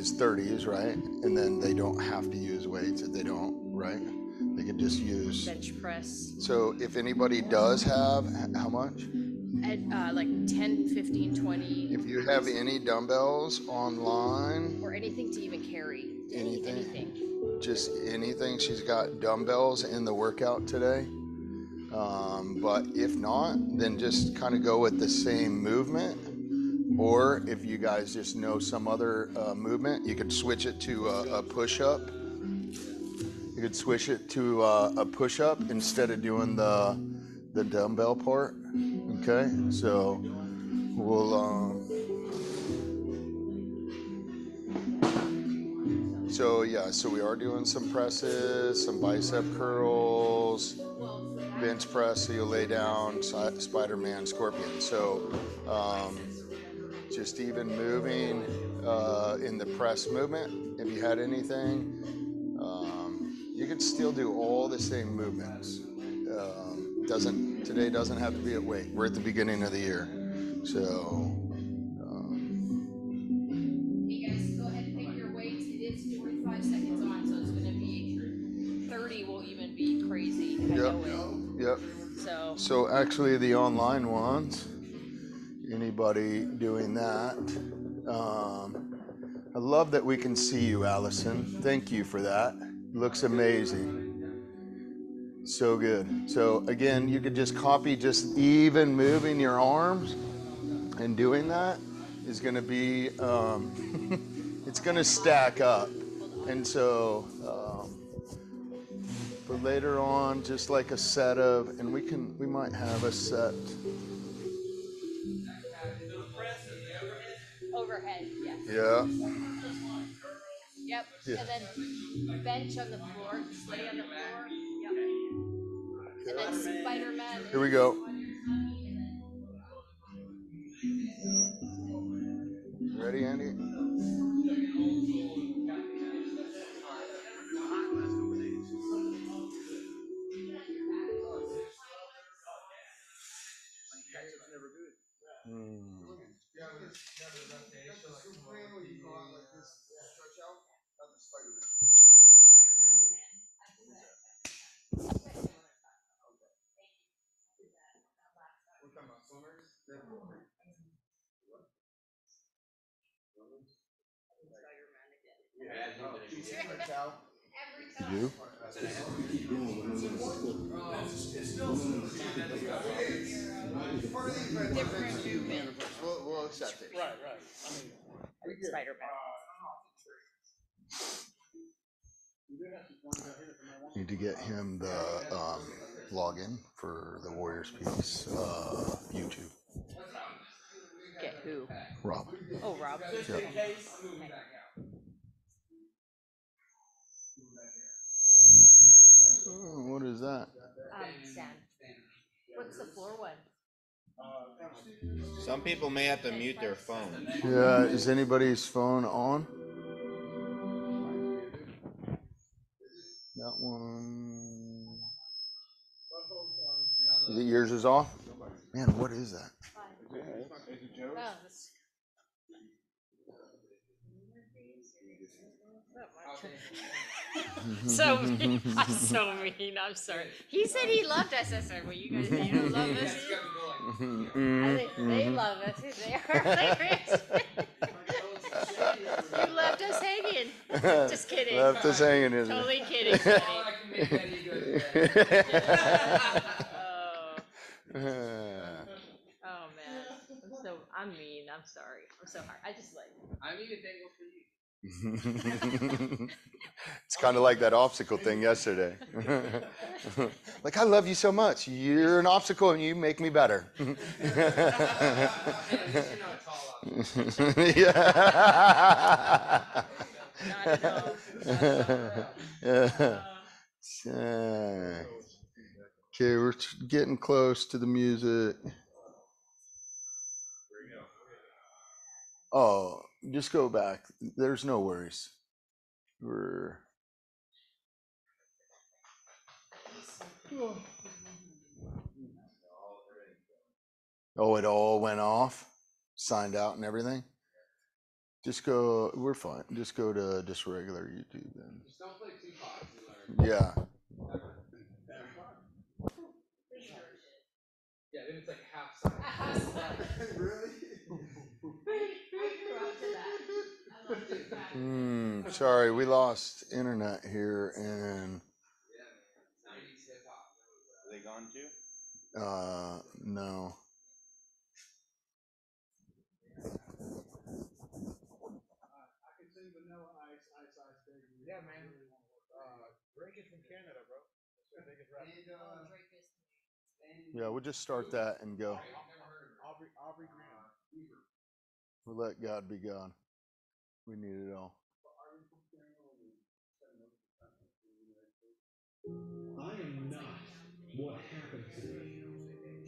is thirties, right? And then they don't have to use weights if they don't, right? They could just use, bench press so if anybody does have, how much? at uh, like 10, 15, 20, If you have any dumbbells online, or anything to even carry. Anything? Anything. just anything, she's got dumbbells in the workout today. Um, but if not, then just kind of go with the same movement. Or if you guys just know some other uh, movement, you could switch it to a, a push up. You could switch it to uh, a push up instead of doing the the dumbbell part. Okay, so we'll. Um, so yeah, so we are doing some presses, some bicep curls, bench press. So you'll lay down Spider-Man, Scorpion. So um, just even moving uh, in the press movement. If you had anything, um, you could still do all the same movements. Um, doesn't today doesn't have to be at weight. We're at the beginning of the year, so. Um, Hey guys, go ahead and pick your weights. It is 45 seconds on, so it's going to be 30 will even be crazy. Yep, yep. So, So actually, the online ones, anybody doing that? Um, I love that we can see you, Allison. Thank you for that. Looks amazing. So good. So again, you could just copy just even moving your arms and doing that is going to be, um, it's going to stack up. And so, um, but later on, just like a set of, and we can, we might have a set. Yeah. Yep. Yeah. And then bench on the floor. Just lay on the floor. Yep. And then Spider Man. Here we go. Ready, Andy? You? Different movement. We'll, we'll accept it. Right, right. I mean, Spider Man. Need to get him the um, login for the Warriors Peace. Uh, YouTube. Get who? Rob. Oh, Rob. Yeah. Oh, what is that? Um, Stan. What's the floor one? Some people may have to mute their phone. Yeah, is anybody's phone on? That one. Is it yours is off? Man, what is that? No, this. so mean. I'm so mean. I'm sorry. He said he loved us. I said, well, you guys, you don't love us. I think they love us. They are hilarious. Just kidding. Left us hanging, isn't it? Totally kidding. Sonny. oh, oh man. I'm so I'm mean. I'm sorry. I'm so hard. I just like. I'm even thankful for you. it's kind of like that obstacle thing yesterday. like, I love you so much. You're an obstacle and you make me better. At least you're not tall. yeah. Not at all. yeah. Uh, Okay, we're getting close to the music. Oh, just go back. There's no worries. We're. Oh, it all went off, signed out and everything. Just go. We're fine. Just go to just regular YouTube then. Just don't play two pods. Yeah. Yeah, then it's like half size. really? Hmm. Sorry, we lost internet here, and Yeah, man. 90s hip hop. Are they gone too? uh, no. I can sing Vanilla Ice, Ice Ice Baby. Yeah, man. Uh, Drake from Canada, bro. That's the biggest rapper. uh, Yeah, we'll just start that and go. Aubrey, Aubrey Graham. We'll let God be God. We need it all. I am not what happened to me.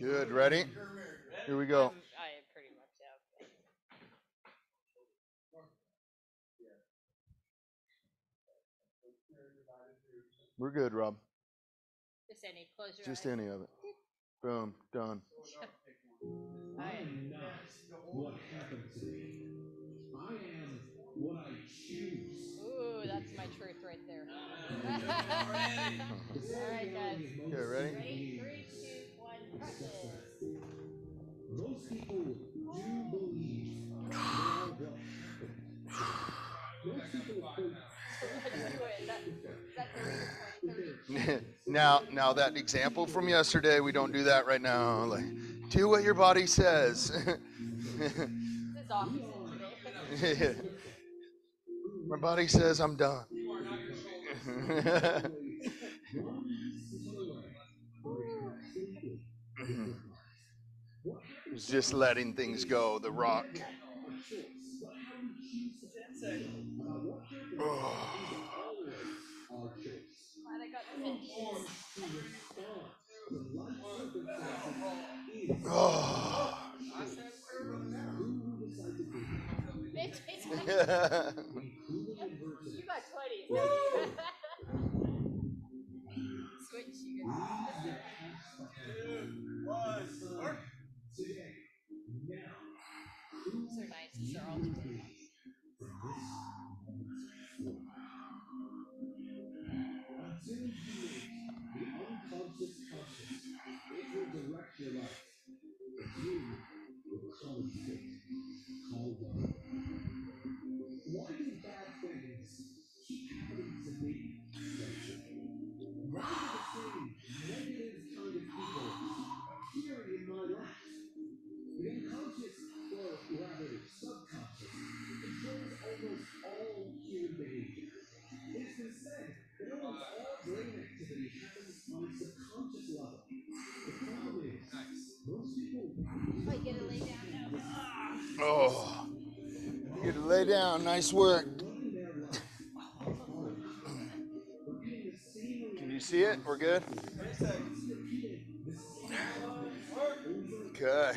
Good. Ready? Here we go. Um, I pretty much have. We're good, Rob. Just any, close your Just eyes. any of it. Boom. Done. I am not what happened to me. I am what I choose. Ooh, that's my truth right there. The All guys. is Okay, ready? Ready? Three, two, one, practice. Most people do believe they are what happened. Most people quote Let's do it. That, is that the reason 2030? now, now that example from yesterday, we don't do that right now. Like, do what your body says. My body says I'm done. Just letting things go. The rock. Glad oh I got the finish. Oh. It's- it's like- you got 20. Switch. You These are nice. These are all Oh. You to lay down. Nice work. Can you see it? We're good? Okay.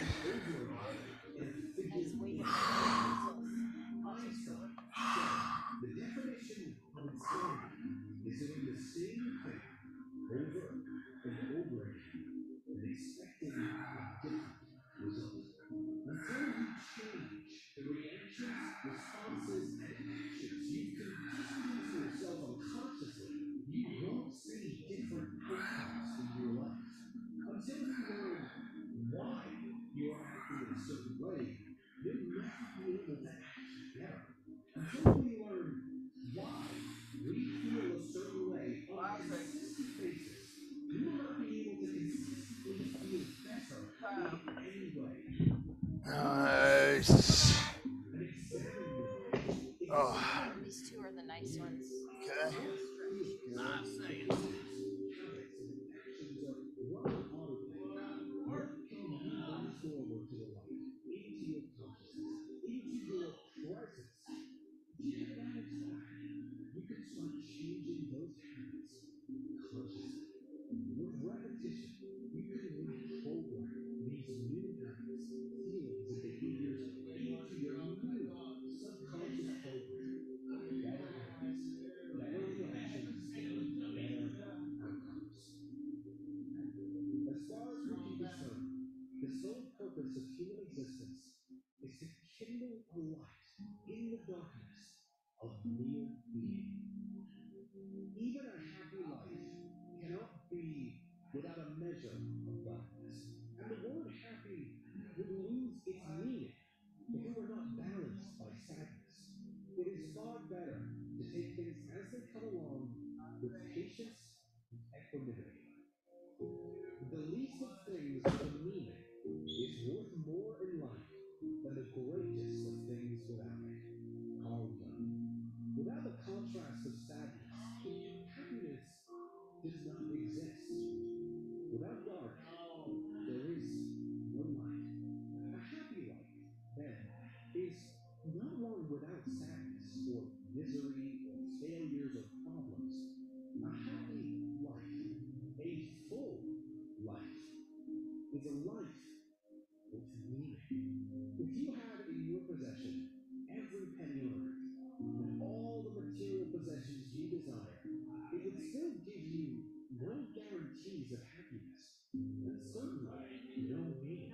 It still give you no guarantees of happiness, and certainly no meaning.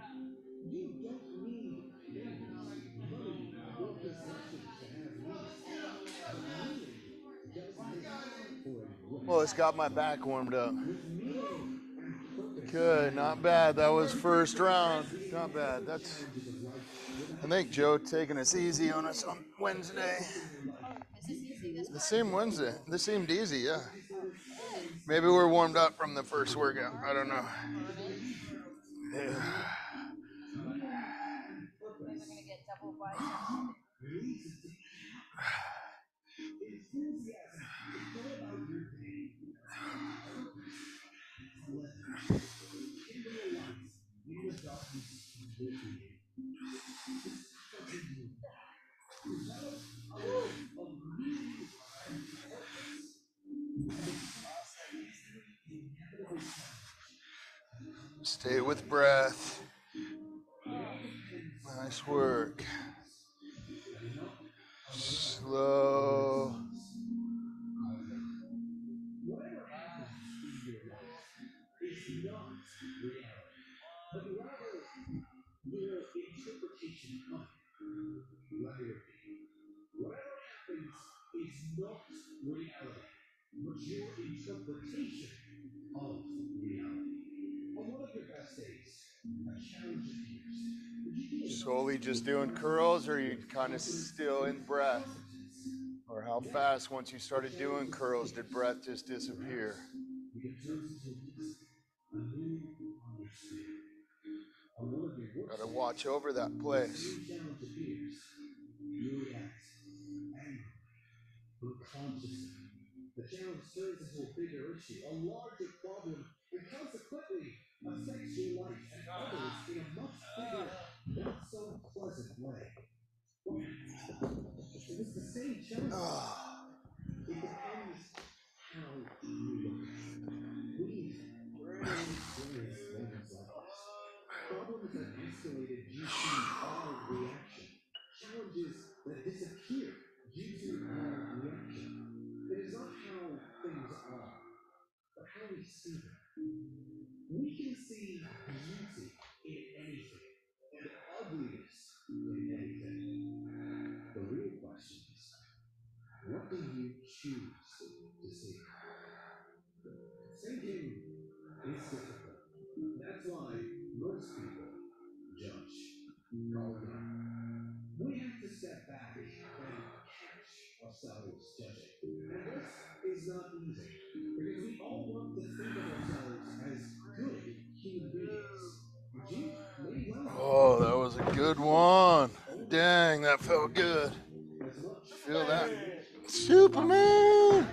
You don't need things, money, or possessions to have meaning. Meaning does make for a great Well, it's got my back warmed up. with meaning and purpose. Good, not bad. That was first round. Not bad. That's. I think Joe taking us easy on us on Wednesday. The is this easy? This This seemed Wednesday. This seemed easy, yeah. Maybe we're warmed up from the first workout. I don't know. Yeah. Stay with breath. Nice work. Slow. Solely just doing curls, or you kind of still in breath? Or how fast, once you started doing curls, did breath just disappear? Gotta watch over that place. The challenge turns into a bigger issue, a larger problem, and consequently affects your life and others in a much bigger, not so pleasant way. It was the same challenge. It depends how you look at it. We've experienced moments like this. Problems that escalated due to our reaction. Challenges that disappear due to our reaction. It is not how things are, but how we see them. Beauty in anything and ugliness in anything. The real question is, what do you choose to see? Thinking is difficult. That's why most people judge. We have to step back and catch ourselves judging. And this is not easy because we all want to think of ourselves as good human beings. But you may well Oh, that was a good one. Dang, that felt good. Feel that? Superman!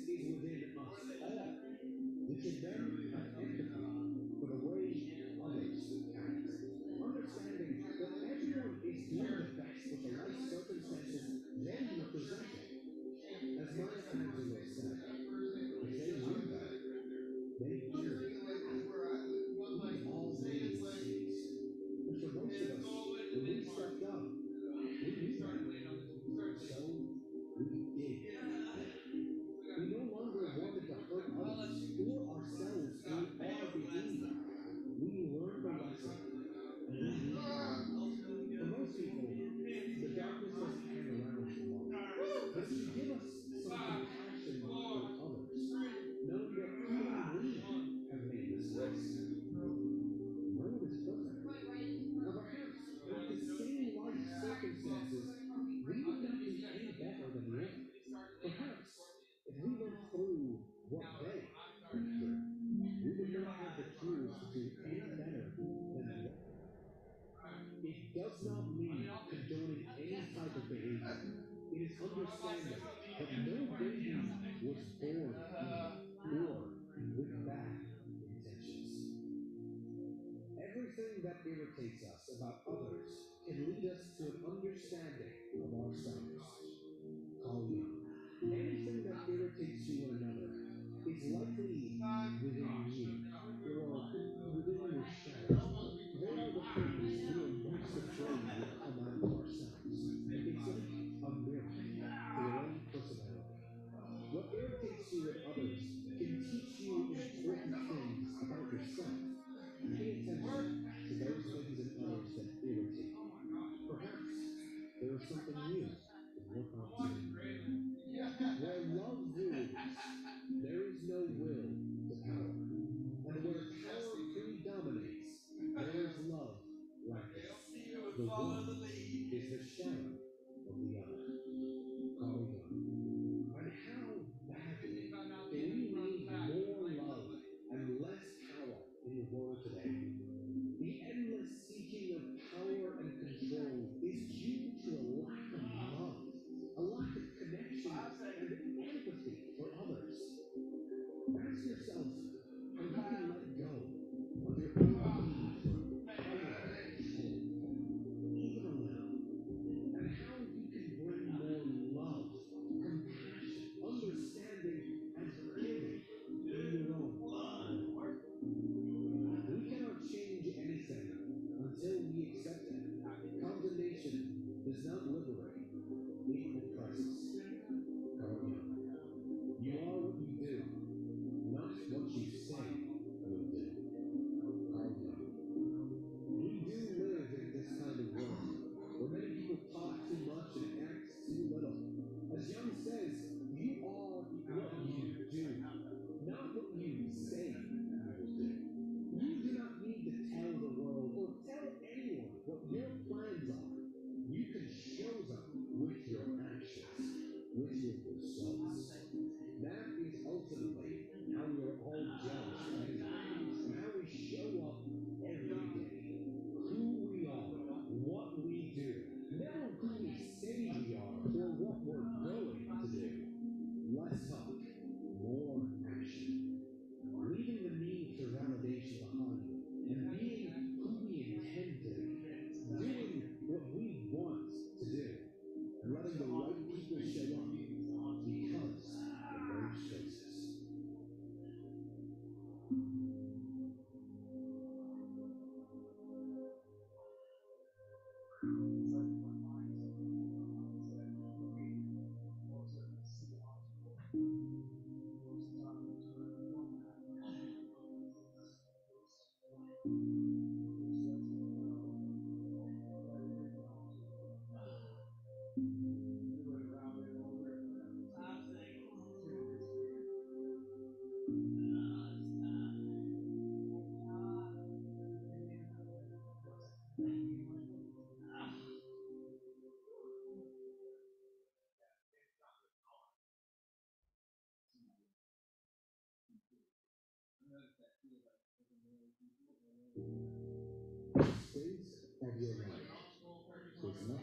Within us all, we can then that us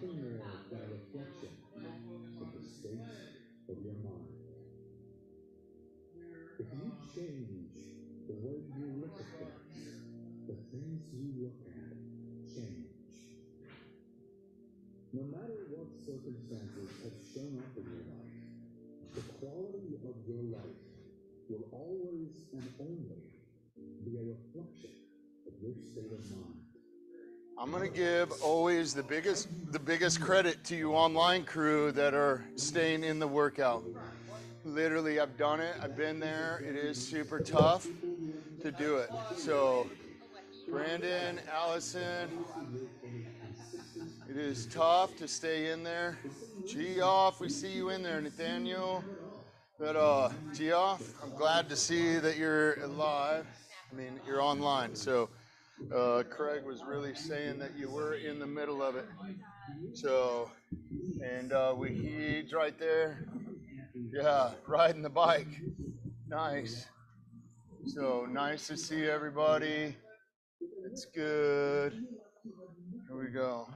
more than a reflection of the space of your mind. If you change the way you look at things, the things you look at change. No matter what circumstances have shown up in your life, the quality of your life will always and only be a reflection of your state of mind. I'm gonna give always the biggest the biggest credit to you online crew that are staying in the workout. Literally, I've done it. I've been there. It is super tough to do it. So, Brandon, Allison, it is tough to stay in there. Geoff, we see you in there. Nathaniel, but uh, Geoff, I'm glad to see that you're alive. I mean, you're online. So, uh, Craig was really saying that you were in the middle of it. So, and uh, we he's right there. Yeah, riding the bike. Nice. So nice to see everybody. It's good. Here we go.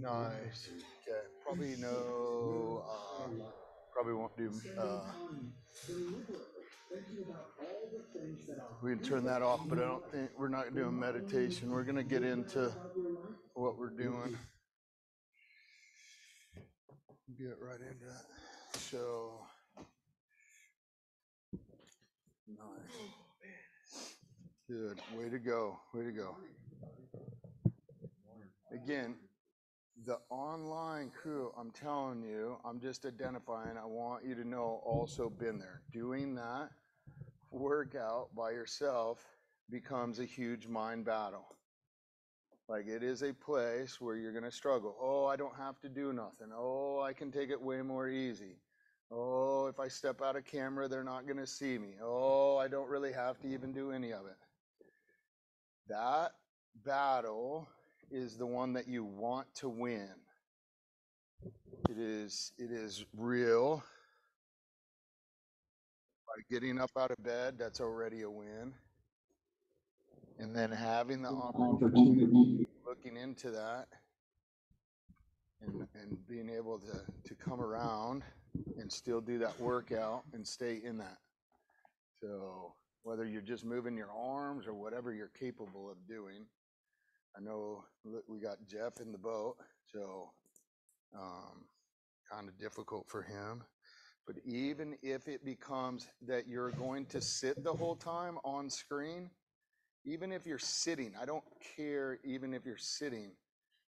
Nice. Okay. Probably no. Uh, probably won't do. Uh, we can turn that off, but I don't think we're not doing meditation. We're gonna get into what we're doing. Get right into that. So. Nice. Good. Way to go. Way to go. Again, the online crew, I'm telling you, I'm just identifying, I want you to know also been there. Doing that workout by yourself becomes a huge mind battle. Like it is a place where you're going to struggle. Oh, I don't have to do nothing. Oh, I can take it way more easy. Oh, if I step out of camera, they're not going to see me. Oh, I don't really have to even do any of it. That battle is the one that you want to win. It is it is real. By getting up out of bed, that's already a win. And then having the opportunity, looking into that, and, and being able to, to come around and still do that workout and stay in that. So whether you're just moving your arms or whatever you're capable of doing, I know we got Jeff in the boat, so um, kind of difficult for him. But even if it becomes that you're going to sit the whole time on screen, even if you're sitting, I don't care even if you're sitting,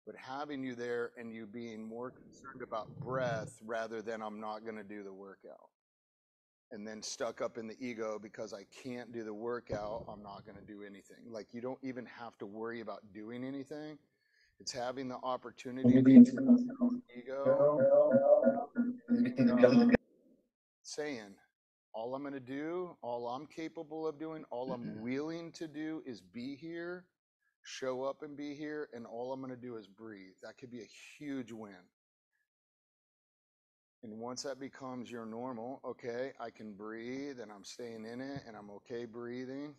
but having you there and you being more concerned about breath rather than I'm not going to do the workout. And then stuck up in the ego because I can't do the workout, I'm not going to do anything. Like you don't even have to worry about doing anything. It's having the opportunity to ego uh, saying, all I'm going to do, all I'm capable of doing, all I'm willing to do is be here show up and be here, and all I'm going to do is breathe. That could be a huge win. And once that becomes your normal, okay, I can breathe and I'm staying in it and I'm okay breathing.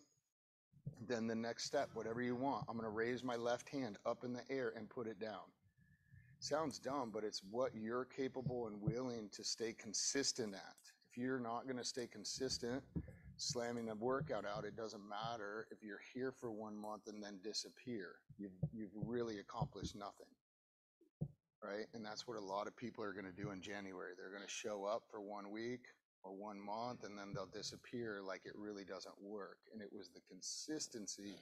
Then the next step, whatever you want, I'm going to raise my left hand up in the air and put it down. Sounds dumb, but it's what you're capable and willing to stay consistent at. If you're not going to stay consistent, slamming a workout out, it doesn't matter if you're here for one month and then disappear. You've, you've really accomplished nothing. Right? And that's what a lot of people are going to do in January. They're going to show up for one week or one month and then they'll disappear like it really doesn't work. And it was the consistency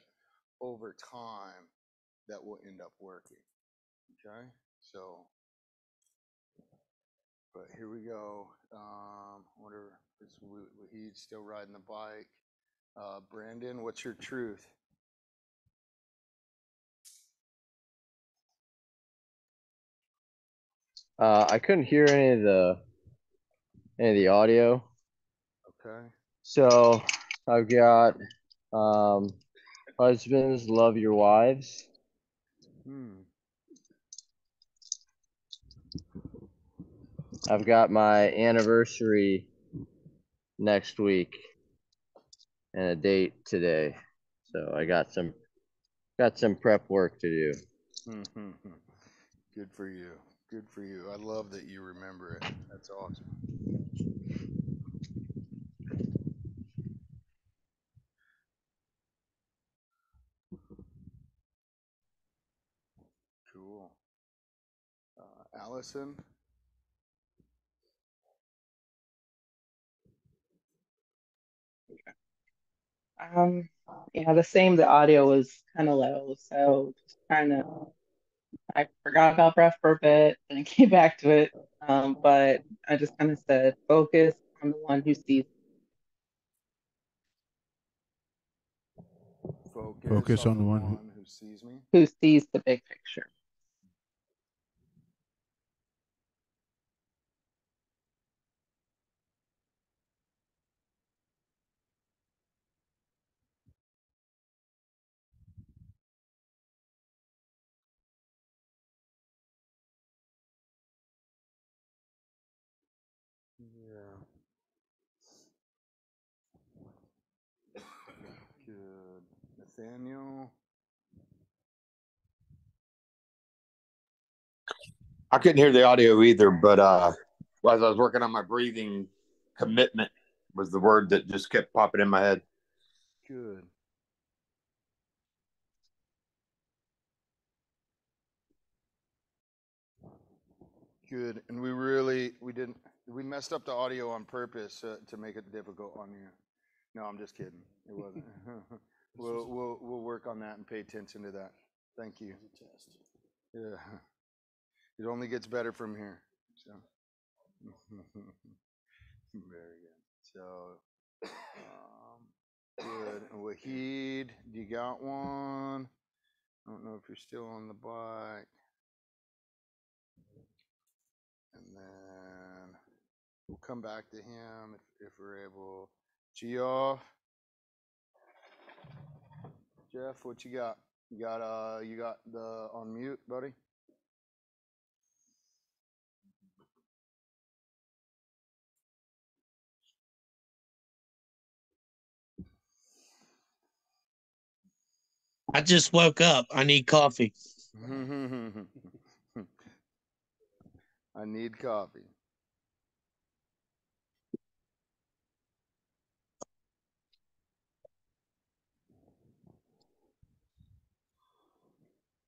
over time that will end up working. Okay? So, but here we go. Um, wonder is Wahid still riding the bike? Uh, Brandon, what's your truth? Uh, I couldn't hear any of the any of the audio, Okay. so I've got um, husbands love your wives. Hmm. I've got my anniversary next week and a date today, so I got some got some prep work to do. Mm-hmm. Good for you. Good for you. I love that you remember it. That's awesome. Cool. Uh, Allison? Um, yeah, the same. The audio was kind of low, so just trying to. I forgot about breath for a bit, and I came back to it. Um, but I just kind of said, focus on the one who sees. Focus, Focus on the one who- who sees me. Who sees the big picture? Yeah. Good. Nathaniel? I couldn't hear the audio either, but uh, as I was working on my breathing, commitment was the word that just kept popping in my head. Good. Good. And we really, we didn't, we messed up the audio on purpose uh, to make it difficult on you. No, I'm just kidding. It wasn't. we'll, we'll, we'll work on that and pay attention to that. Thank you. Yeah. It only gets better from here. So. Very good. So, um, good. And Wahid, you got one? I don't know if you're still on the bike. And then we'll come back to him if, if we're able. Geoff. Jeff, what you got? You got uh you got the on mute, buddy? I just woke up. I need coffee. I need coffee.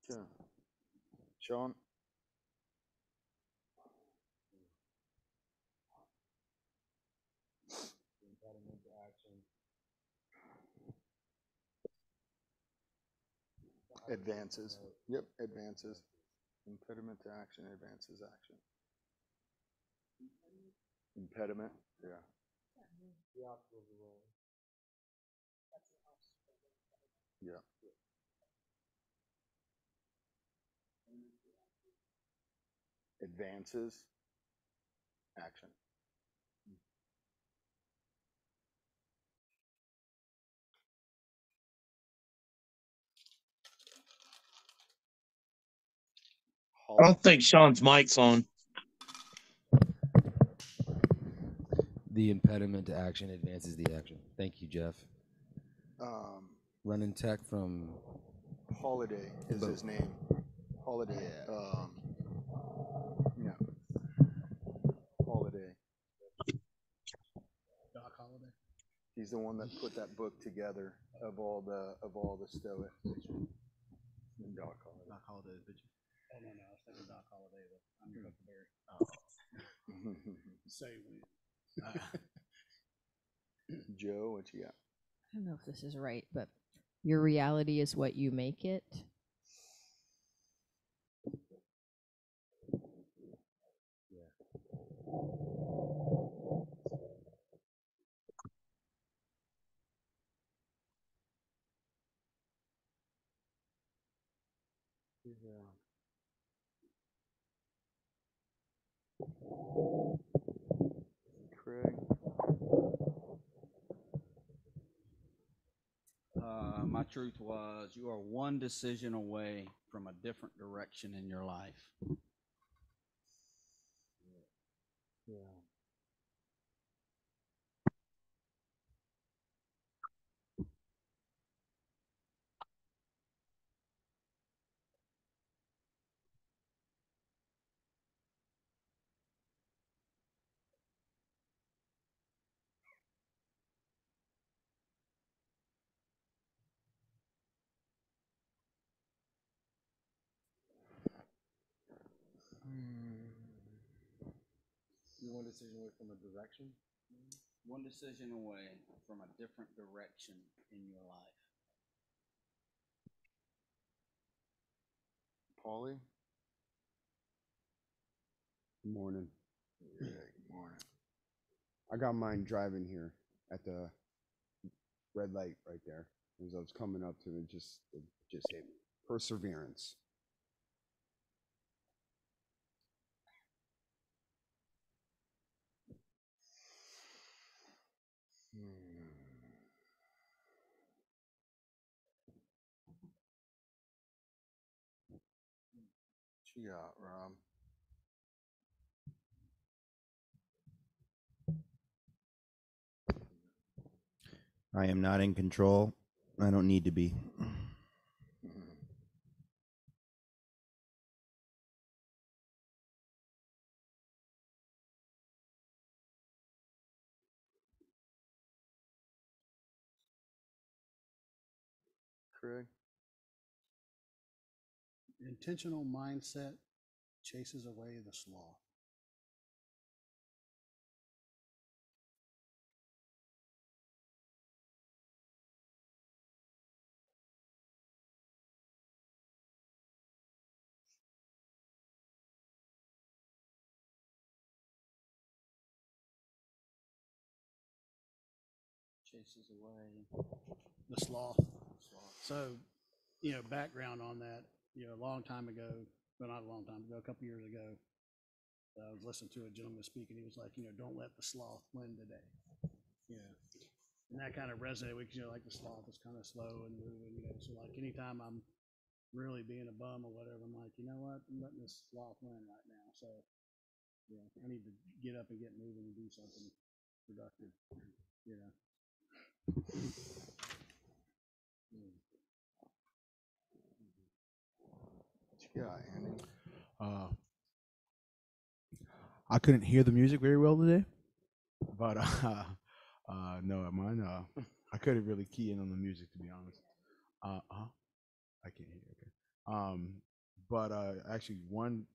Okay. Sean? Advances. Yep, advances. Impediment to action, advances action. Impediment, yeah. Yeah. Advances, action. I don't think Sean's mic's on. The impediment to action advances the action. Thank you, Jeff. Um, Running tech from Holiday is Bo- his name. Holiday. Um, yeah. Holiday. Doc Holiday. He's the one that put that book together of all the of all the Stoics. Doc Holiday. Doc Holiday, did you? Oh, no, no, I was thinking Doc Holiday, but I'm your Huckleberry. Say when. Joe, what you got? I don't know if this is right, but your reality is what you make it. Craig. Uh, my truth was you are one decision away from a different direction in your life. Yeah. You one decision away from a direction. One decision away from a different direction in your life. Paulie. Good morning. Yeah, good morning. I got mine driving here at the red light right there. As I was coming up to it, just it just hit me. Perseverance. You got, Rob? I am not in control. I don't need to be. Mm-hmm. Craig. Intentional mindset chases away the sloth. Chases away. the sloth. So, you know, background on that, you know, a long time ago, well, not a long time ago, a couple years ago, I was listening to a gentleman speak and he was like, you know, don't let the sloth win today. You know, and that kind of resonated with, you know, like the sloth is kind of slow and moving, you know, so like anytime I'm really being a bum or whatever, I'm like, you know what, I'm letting this sloth win right now. So, yeah, I need to get up and get moving and do something productive, you know. What got, Andy? Uh, I couldn't hear the music very well today, but uh, uh, no, mine. Uh, I couldn't really key in on the music to be honest. Uh, huh? I can't hear. Okay. Um, but uh, actually, one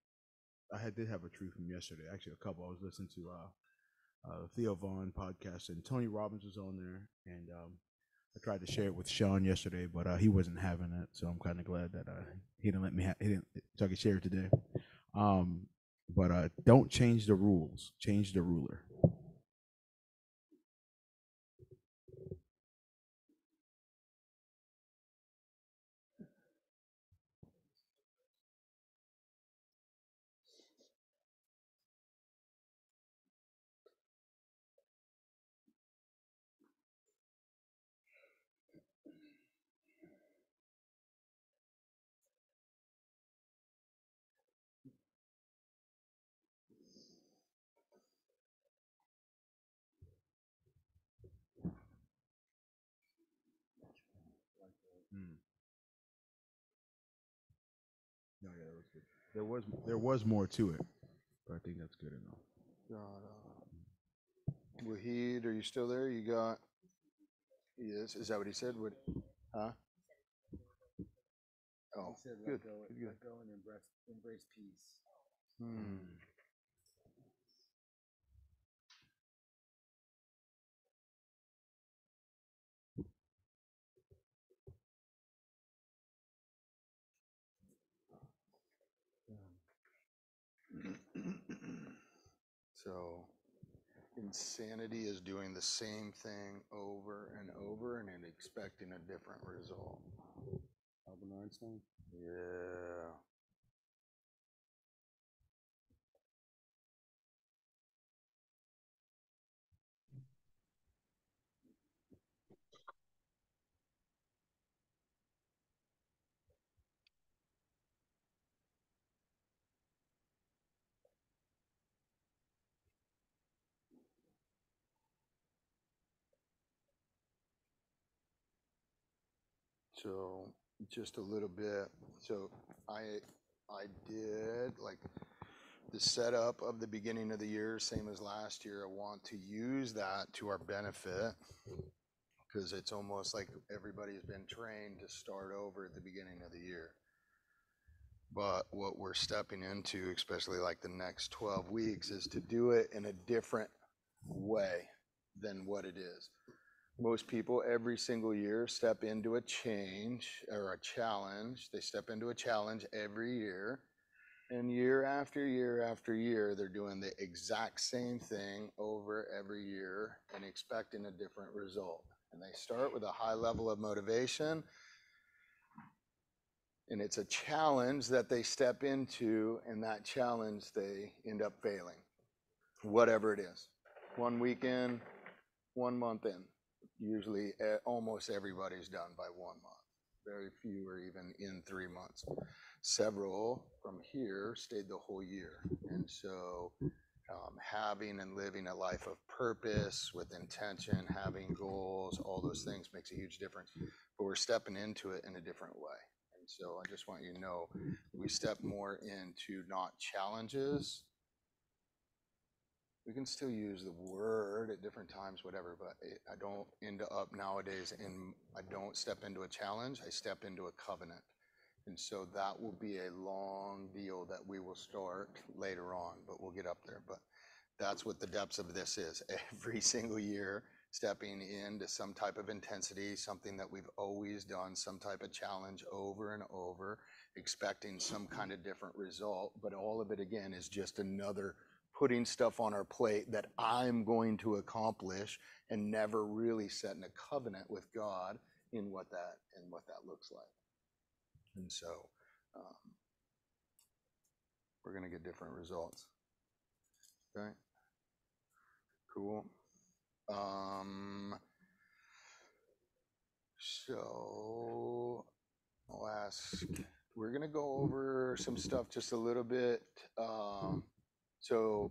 I had did have a truth from yesterday. Actually, a couple. I was listening to uh, uh, Theo Von podcast, and Tony Robbins was on there, and um, I tried to share it with Sean yesterday, but uh, he wasn't having it. So I'm kind of glad that uh, he didn't let me. Ha- he didn't so I could share it today. Um, but uh, don't change the rules. Change the ruler. There was there was more to it, but I think that's good enough. Got, uh, Wahid, are you still there? You got, yes, is that what he said? What, huh? Oh, He said, good, let go, good, good. let go and embrace, embrace peace. Hmm. So insanity is doing the same thing over and over and expecting a different result. Albert Einstein. Yeah. So just a little bit. So I I did like the setup of the beginning of the year, same as last year. I want to use that to our benefit because it's almost like everybody's been trained to start over at the beginning of the year. But what we're stepping into, especially like the next 12 weeks, is to do it in a different way than what it is. Most people every single year step into a change or a challenge. They step into a challenge every year. And year after year after year, they're doing the exact same thing over every year and expecting a different result. And they start with a high level of motivation. And it's a challenge that they step into, and that challenge they end up failing, whatever it is. One weekend, one month in. Usually, eh, almost everybody's done by one month. Very few are even in three months. Several from here stayed the whole year. And so, um, having and living a life of purpose with intention, having goals, all those things makes a huge difference. But we're stepping into it in a different way. And so, I just want you to know we step more into not challenges. We can still use the word at different times, whatever, but it, I don't end up nowadays in, I don't step into a challenge, I step into a covenant. And so that will be a long deal that we will start later on, but we'll get up there. But that's what the depths of this is. Every single year, stepping into some type of intensity, something that we've always done, some type of challenge over and over, expecting some kind of different result. But all of it, again, is just another putting stuff on our plate that I'm going to accomplish and never really setting a covenant with God in what that and what that looks like. And so um, we're going to get different results. Okay. Cool. Um, so I'll ask, we're going to go over some stuff just a little bit. Um, so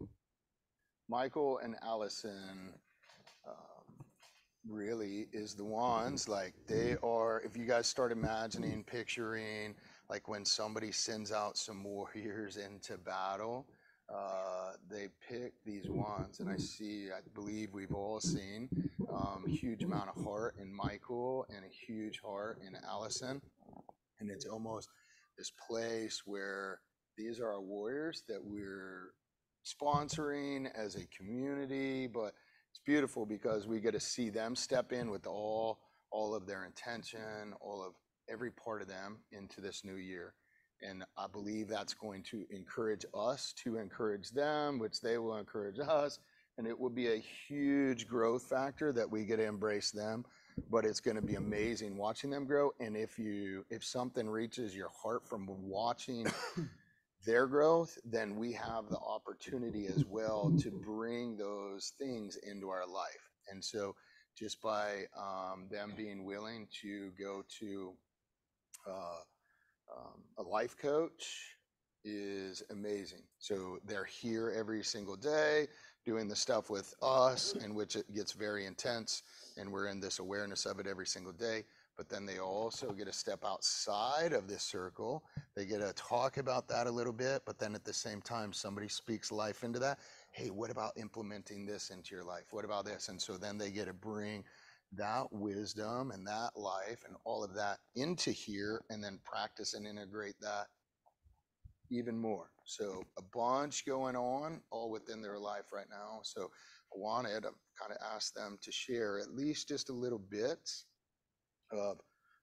Michael and Allison um, really is the ones like they are if you guys start imagining picturing like when somebody sends out some warriors into battle uh, they pick these ones and i see i believe we've all seen um, huge amount of heart in michael and a huge heart in allison. And it's almost this place where these are our warriors that we're sponsoring as a community but it's beautiful because we get to see them step in with all all of their intention all of every part of them into this new year. And i believe that's going to encourage us to encourage them which they will encourage us. And it will be a huge growth factor that we get to embrace them but it's going to be amazing watching them grow. And if you if something reaches your heart from watching their growth, then we have the opportunity as well to bring those things into our life. And so, just by um, them being willing to go to uh, um, a life coach is amazing. So, they're here every single day doing the stuff with us, in which it gets very intense, and we're in this awareness of it every single day. But then they also get to step outside of this circle. They get to talk about that a little bit, but then at the same time, somebody speaks life into that. Hey, what about implementing this into your life? What about this? And so then they get to bring that wisdom and that life and all of that into here and then practice and integrate that even more. So a bunch going on all within their life right now. So I wanted to kind of ask them to share at least just a little bit of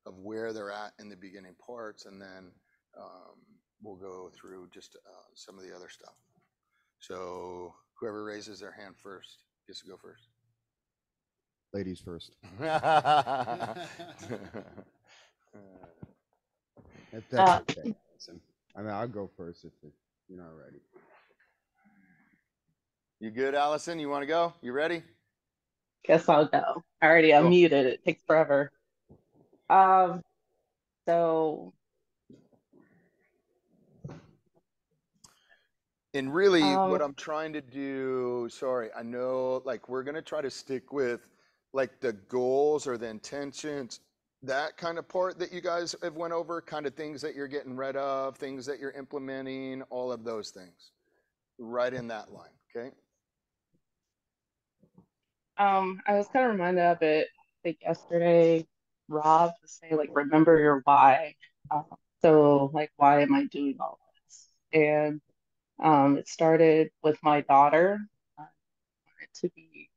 of where they're at in the beginning parts, and then um, we'll go through just uh, some of the other stuff. So whoever raises their hand first gets to go first. Ladies first. If that's Uh, okay. Allison. I mean, I'll go first if it- you're not ready. You good, Allison? You want to go? You ready? Guess I'll go. I already Cool. unmuted. It takes forever. Um, so And really, what um, I'm trying to do, sorry, I know like we're gonna try to stick with like the goals or the intentions, that kind of part that you guys have went over, kind of things that you're getting rid of, things that you're implementing, all of those things. Right in that line, okay? um, I was kind of reminded of it. Think yesterday, Rob to say, like, remember your why. Um, so like, why am I doing all this? And um, it started with my daughter. I wanted to be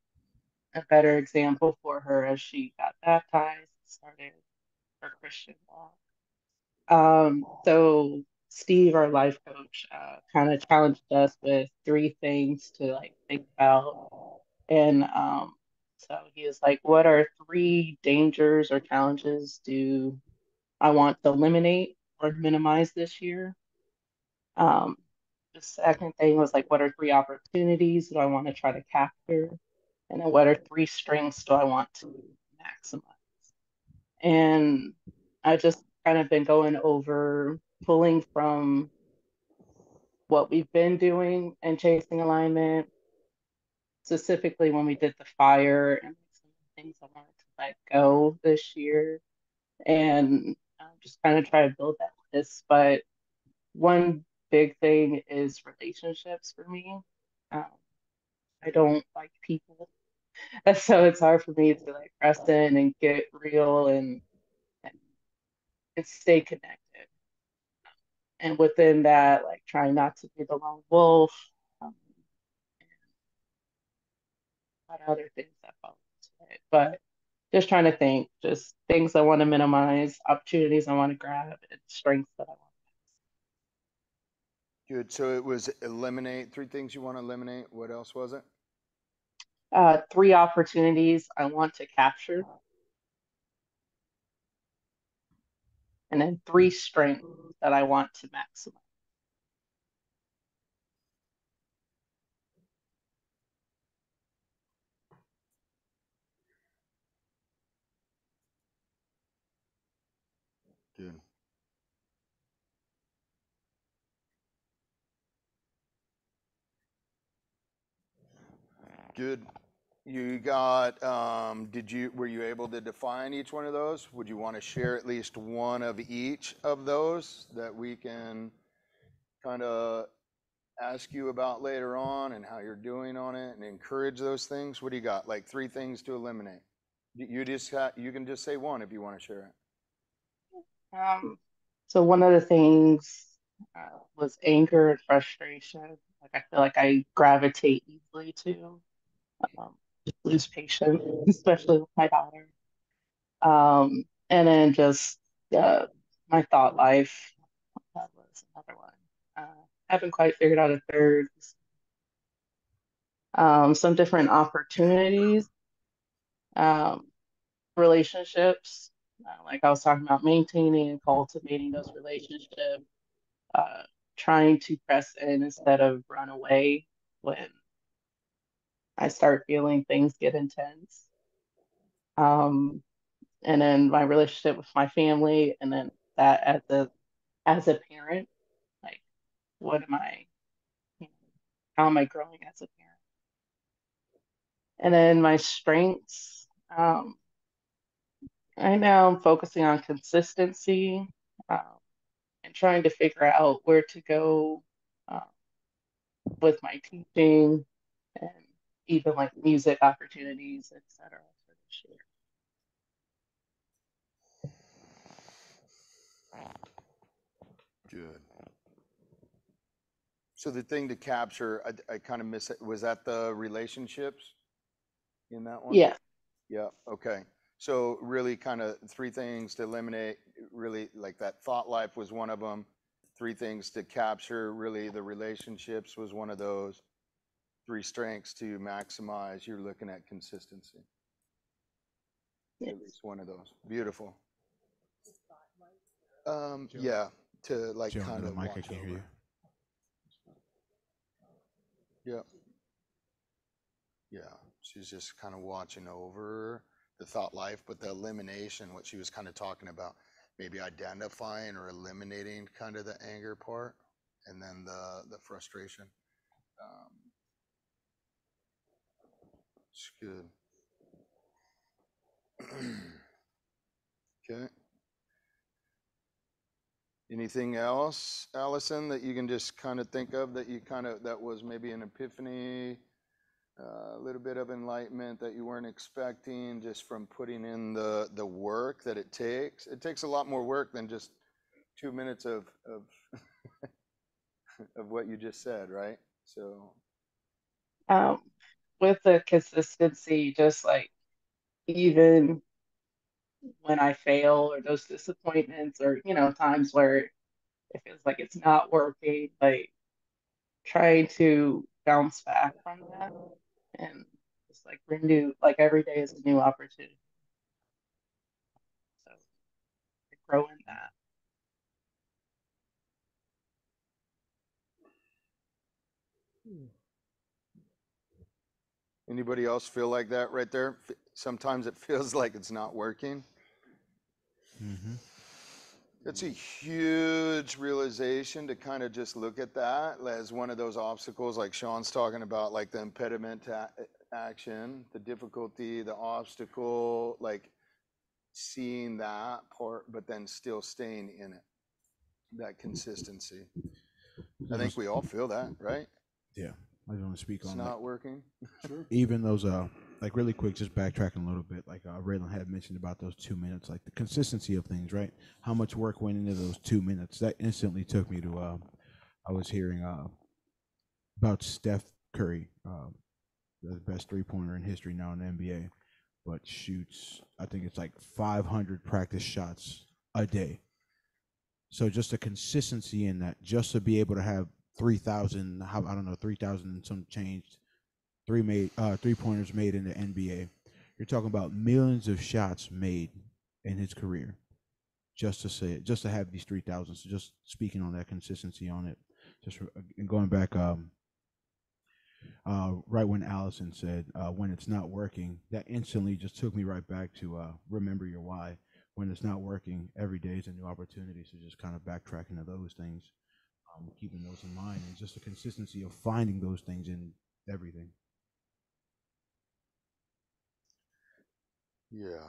a better example for her as she got baptized, started her Christian walk. Um, so Steve, our life coach, uh, kind of challenged us with three things to like think about. And um, so he was like, what are three dangers or challenges do I want to eliminate or minimize this year? Um, the second thing was like, what are three opportunities do I want to try to capture? And then what are three strengths do I want to maximize? And I just kind of been going over pulling from what we've been doing and chasing alignment, specifically when we did the fire and some things I wanted to let go this year, and just kind of try to build that list. But one big thing is relationships for me. Um, I don't like people, and so it's hard for me to like press in and get real and and stay connected. And within that, like trying not to be the lone wolf, um, a lot of other things that fall into it. But just trying to think, just things I want to minimize, opportunities I want to grab, and strengths that I want. To. Good. So it was eliminate three things you want to eliminate. What else was it? Uh, three opportunities I want to capture, and then three strengths that I want to maximize. Good. You got, um, did you, were you able to define each one of those? Would you want to share at least one of each of those that we can kind of ask you about later on and how you're doing on it and encourage those things? What do you got? Like three things to eliminate? You- You just got, you can just say one if you want to share it. Um, so one of the things uh, was anger and frustration. Like I feel like I gravitate easily to um, lose patience, especially with my daughter. Um, and then just uh, my thought life. That was another one. Uh, haven't quite figured out a third. Um, some different opportunities, um, relationships. Uh, like I was talking about, maintaining and cultivating those relationships, uh, trying to press in instead of run away when I start feeling things get intense. Um, and then my relationship with my family, and then that as a as a parent, like what am I, how am I growing as a parent? And then my strengths, um, right now I'm focusing on consistency um, and trying to figure out where to go uh, with my teaching and even like music opportunities, etc. for this year. Good. So the thing to capture, I, I kind of miss it. Was that the relationships in that one? Yeah. Yeah. Okay. So really, kind of three things to eliminate. Really, like that thought life was one of them. Three things to capture. Really, the relationships was one of those. Three strengths to maximize. You're looking at consistency. Yes. At least one of those. Beautiful. Um, yeah, to like Joe, kind the of mic, I watch can't hear over. Yeah. Yeah, she's just kind of watching over the thought life, but the elimination, what she was kind of talking about, maybe identifying or eliminating kind of the anger part, and then the the frustration. Um, it's good. okay. Anything else, Allison, that you can just kind of think of that you kind of that was maybe an epiphany, uh, a little bit of enlightenment that you weren't expecting just from putting in the the work that it takes. It takes a lot more work than just two minutes of of of what you just said, right? So Um, with the consistency, just like even when I fail or those disappointments or, you know, times where it feels like it's not working, like trying to bounce back from that and just like renew, like every day is a new opportunity. So grow in that. Anybody else feel like that right there? Sometimes it feels like it's not working. Mm-hmm. It's a huge realization to kind of just look at that as one of those obstacles, like Sean's talking about, like the impediment to action, the difficulty, the obstacle, like seeing that part, but then still staying in it. That consistency. I think we all feel that, right? Yeah, I just want to speak on It's on not that. working. Sure. Even those, uh, like really quick, just backtracking a little bit, like uh, Raylan had mentioned about those two minutes, like the consistency of things, right? How much work went into those two minutes? That instantly took me to, uh, I was hearing uh, about Steph Curry, uh, the best three pointer in history now in the NBA, but shoots, I think it's like 500 practice shots a day. So just the consistency in that, just to be able to have three thousand, I don't know, three thousand and some changed, three made, uh, three pointers made in the NBA. You're talking about millions of shots made in his career, just to say it, just to have these three thousand. So just speaking on that consistency on it, just going back, um, uh, right when Allison said uh, when it's not working, that instantly just took me right back to uh, remember your why. When it's not working, every day is a new opportunity. So just kind of backtracking to those things, um, keeping those in mind, and just the consistency of finding those things in everything. Yeah.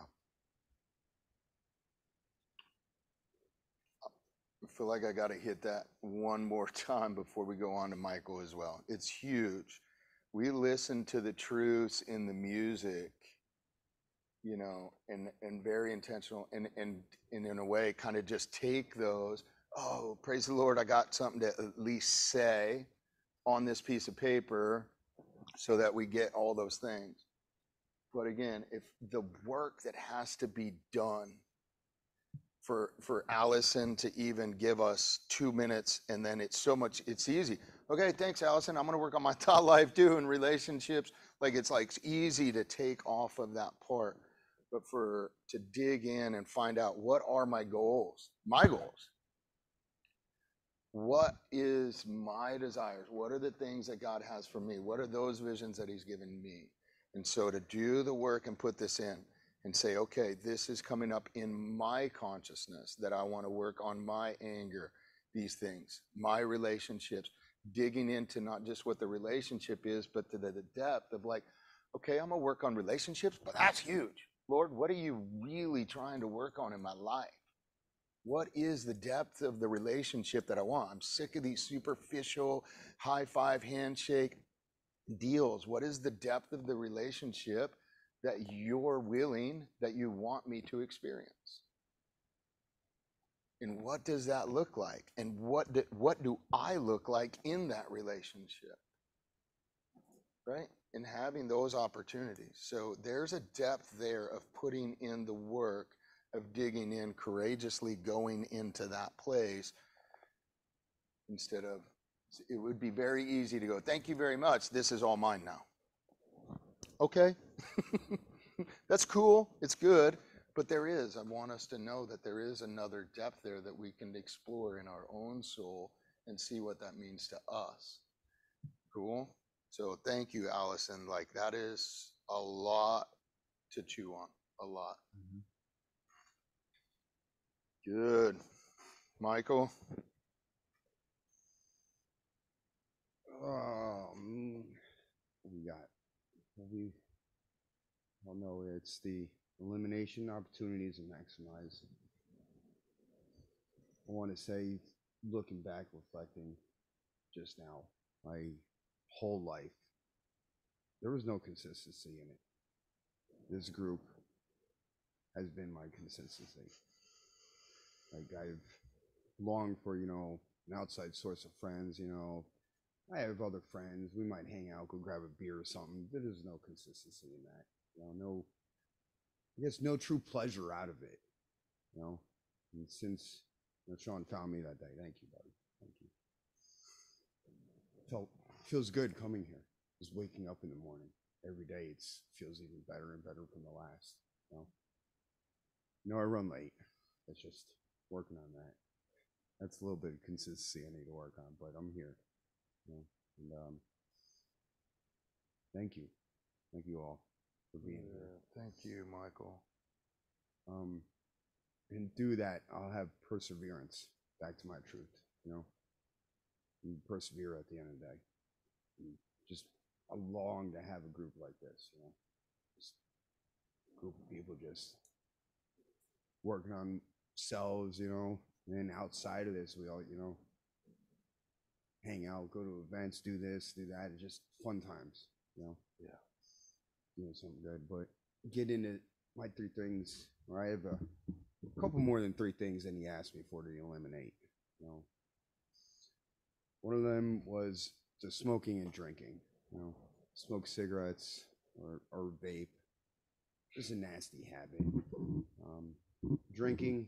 I feel like I got to hit that one more time before we go on to Michael as well. It's huge. We listen to the truths in the music, you know, and and very intentional, and and and in a way, kind of just take those. Oh, praise the Lord! I got something to at least say on this piece of paper, so that we get all those things. But again, if the work that has to be done for for Allison to even give us two minutes, and then it's so much. It's easy. Okay, thanks, Allison. I'm gonna work on my thought life too and relationships. Like it's like it's easy to take off of that part, but for to dig in and find out what are my goals, my goals. What is my desires? What are the things that God has for me? What are those visions that He's given me? And so to do the work and put this in and say, okay, this is coming up in my consciousness that I want to work on my anger, these things, my relationships, digging into not just what the relationship is, but to the, depth of like, okay, I'm gonna work on relationships, but that's huge. Lord, what are you really trying to work on in my life? What is the depth of the relationship that I want? I'm sick of these superficial high five handshake deals. What is the depth of the relationship that you're willing, that you want me to experience? And what does that look like? And what do, what do I look like in that relationship? Right? And having those opportunities. So there's a depth there of putting in the work, of digging in, courageously going into that place instead of, it would be very easy to go, thank you very much. This is all mine now. Okay. That's cool. It's good. But there is, I want us to know that there is another depth there that we can explore in our own soul and see what that means to us. Cool? So thank you, Allison. Like that is a lot to chew on, a lot. Mm-hmm. Good. Michael? Um, we got? We, well, no, it's the elimination opportunities and maximize. I want to say, looking back, reflecting just now, my whole life, there was no consistency in it. This group has been my consistency. Like I've longed for, you know, an outside source of friends, you know. I have other friends. We might hang out, go grab a beer or something. But There is no consistency in that. You know, no I guess no true pleasure out of it. You know. And since you know, Sean found me that day, thank you, buddy. Thank you. Felt feels good coming here. Just waking up in the morning. Every day it feels even better and better from the last. You know. Know I run late. It's just working on that. That's a little bit of consistency I need to work on, but I'm here. You know, and um, thank you, thank you all for being here. Thank you, Michael. Um, and through that, I'll have perseverance back to my truth. You know, and persevere at the end of the day. And just I long to have a group like this. You know, just a group of people just working on selves. You know, and outside of this, we all you know hang out, go to events, do this, do that. It's just fun times. You know. Yeah. Doing something good, but get into my three things. Or I have a, couple more than three things than he asked me for to eliminate. You know, one of them was the smoking and drinking. You know, smoke cigarettes or or vape. It's a nasty habit. Um, drinking,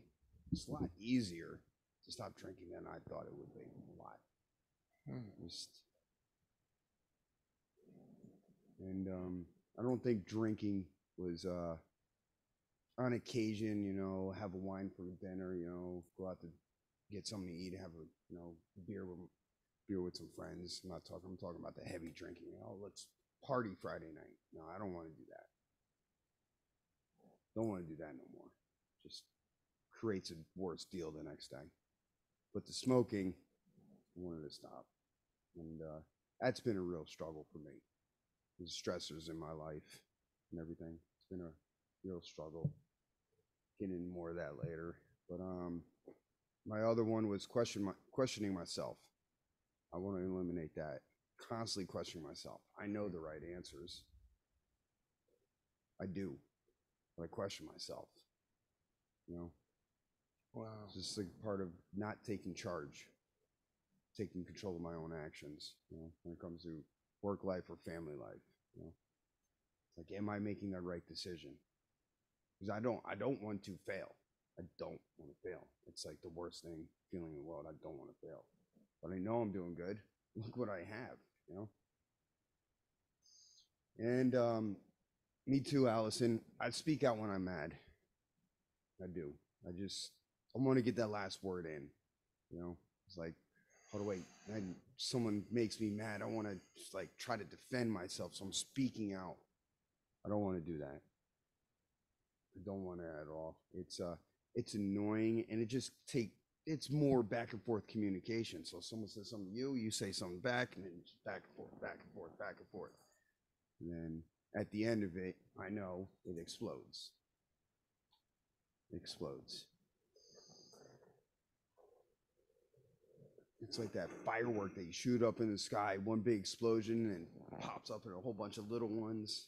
it's a lot easier to stop drinking than I thought it would be. A lot. Just and um, I don't think drinking was uh, on occasion. You know, have a wine for dinner. You know, go out to get something to eat, have a you know beer with beer with some friends. I'm not talking. I'm talking about the heavy drinking. Oh, let's party Friday night. No, I don't want to do that. Don't want to do that no more. Just creates a worse deal the next day. But the smoking, I wanted to stop, and uh, that's been a real struggle for me. The stressors in my life and everything. It's been a real struggle. Get into more of that later. But um, my other one was question my, questioning myself. I want to eliminate that. Constantly questioning myself. I know the right answers. I do, but I question myself. You know. Wow. It's just like part of not taking charge, taking control of my own actions. You know, when it comes to work life or family life. You know, like, am I making the right decision? Because I don't, I don't want to fail. I don't want to fail. It's like the worst thing feeling in the world. I don't want to fail, but I know I'm doing good. Look what I have. You know. And um, me too, Allison. I speak out when I'm mad. I do. I just I want to get that last word in. You know, it's like, oh wait, and someone makes me mad. I want to just like try to defend myself, so I'm speaking out. I don't want to do that. I don't want to at all. It's uh, it's annoying, and it just take it's more back and forth communication. So someone says something to you, you say something back, and then back and forth, back and forth, back and forth. And then at the end of it, I know it explodes. explodes. It's like that firework that you shoot up in the sky, one big explosion and pops up in a whole bunch of little ones.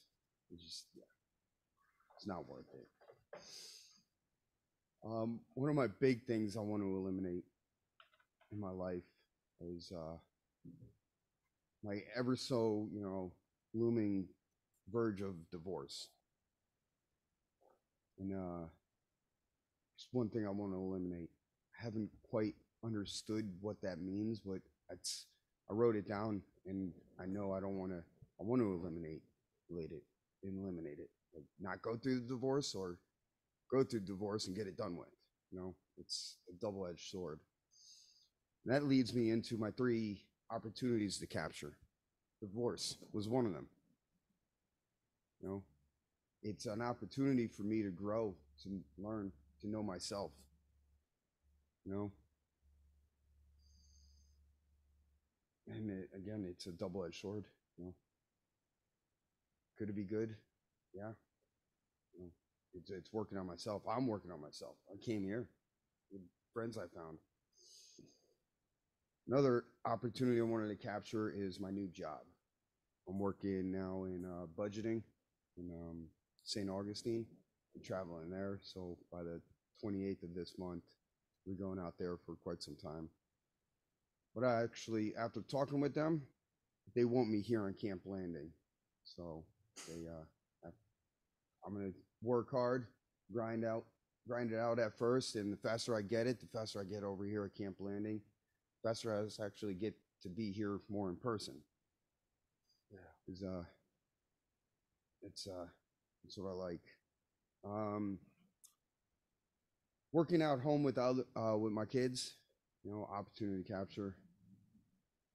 It's just, yeah, it's not worth it. Um, one of my big things I want to eliminate in my life is uh, my ever so, you know, looming verge of divorce. And uh, it's one thing I want to eliminate. I haven't quite understood what that means, but it's I wrote it down, and I know I don't want to. I want to eliminate, eliminate it, eliminate it. Like not go through the divorce or go through divorce and get it done with. You know, it's a double-edged sword. And that leads me into my three opportunities to capture. Divorce was one of them. You know, it's an opportunity for me to grow, to learn, to know myself. You know, and it, again, it's a double-edged sword. You know, could it be good? Yeah. You know, it's it's working on myself. I'm working on myself. I came here with friends I found. Another opportunity I wanted to capture is my new job. I'm working now in uh, budgeting in um, St. Augustine. I'm traveling there, so by the 28th of this month, we're going out there for quite some time. But I actually, after talking with them, they want me here on Camp Blanding. So they, uh, I- I'm gonna work hard, grind out, grind it out at first, and the faster I get it, the faster I get over here at Camp Blanding, the faster I actually get to be here more in person. Yeah, is uh, it's uh, it's what I like. Um, working out home with other uh, with my kids, you know, opportunity capture.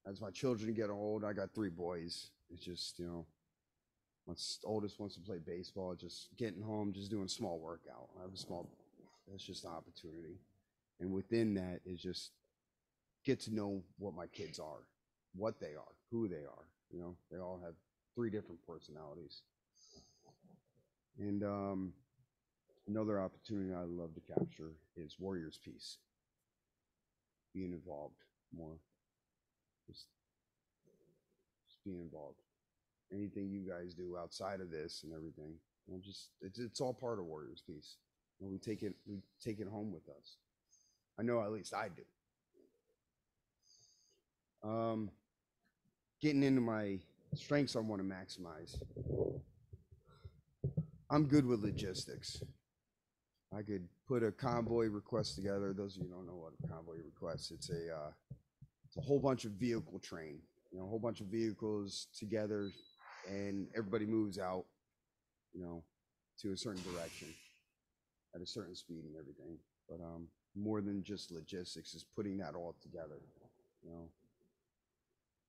As my children get old, I got three boys. It's just you know, my oldest wants to play baseball. Just getting home, just doing small workout. I have a small. That's just an opportunity, and within that is just get to know what my kids are, what they are, who they are. You know, they all have three different personalities. And um, another opportunity I love to capture is Warriors Peace. Being involved more. Just, just being involved. Anything you guys do outside of this and everything, just it's it's all part of Warriors Peace. Know, we take it we take it home with us. I know at least I do. Um, getting into my strengths, I want to maximize. I'm good with logistics. I could put a convoy request together. Those of you don't know what a convoy request, it's a uh, it's a whole bunch of vehicle train. You know, a whole bunch of vehicles together, and everybody moves out. You know, to a certain direction, at a certain speed and everything. But um, more than just logistics is putting that all together. You know,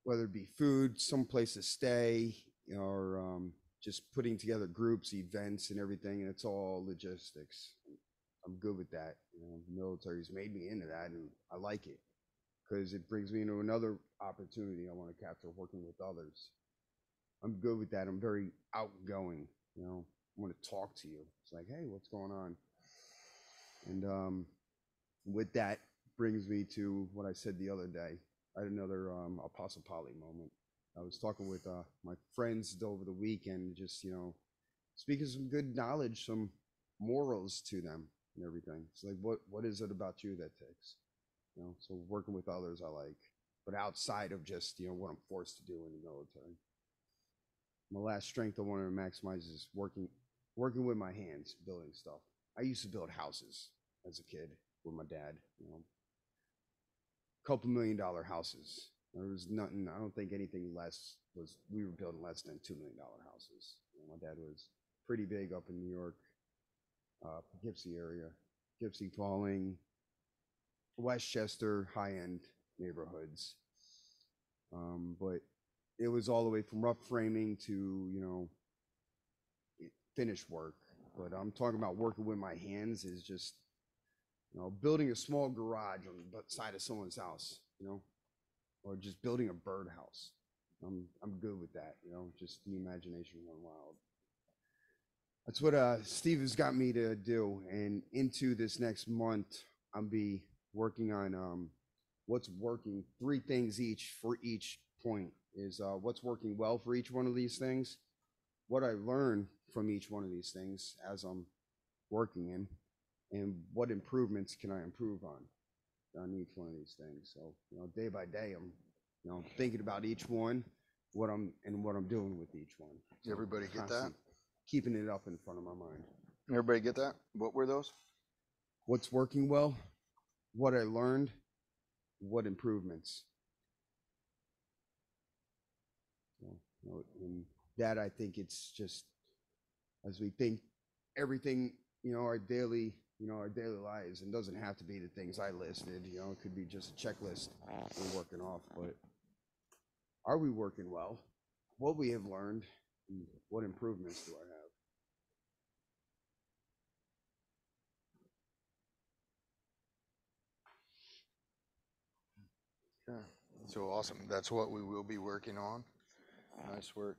whether it be food, some place to stay, or um, just putting together groups, events, and everything. And it's all logistics. I'm good with that. You know, the military's made me into that, and I like it because it brings me into another opportunity I want to capture working with others. I'm good with that. I'm very outgoing. You know, I want to talk to you. It's like, hey, what's going on? And um, with that brings me to what I said the other day. I had another um, Apostle Polly moment. I was talking with uh, my friends over the weekend, just you know, speaking some good knowledge, some morals to them and everything. It's like, what what is it about you that takes? You know, so working with others, I like, but outside of just you know what I'm forced to do in the military. My last strength I want to maximize is working working with my hands, building stuff. I used to build houses as a kid with my dad. You know, couple million dollar houses. There was nothing. I don't think anything less was. We were building less than two million dollar houses. You know, my dad was pretty big up in New York, uh, Poughkeepsie area, Poughkeepsie Pawling, Westchester, high end neighborhoods. Um, but it was all the way from rough framing to you know finished work. But I'm talking about working with my hands is just you know, building a small garage on the side of someone's house, you know, or just building a birdhouse. I'm I'm good with that, you know, just the imagination run wild. That's what uh Steve has got me to do. And into this next month, I'll be working on um what's working, three things each for each point is uh what's working well for each one of these things, what I learn from each one of these things as I'm working in, and what improvements can I improve on on each one of these things. So, you know, day by day, I'm you know thinking about each one, what I'm and what I'm doing with each one. Did everybody get that? Keeping it up in front of my mind. Everybody get that? What were those? What's working well, what I learned, what improvements. And that I think it's just as we think everything, you know, our daily, you know, our daily lives, and doesn't have to be the things I listed, you know, it could be just a checklist we're working off, but are we working well? What we have learned, what improvements do I have? Yeah. So awesome. That's what we will be working on. Nice work.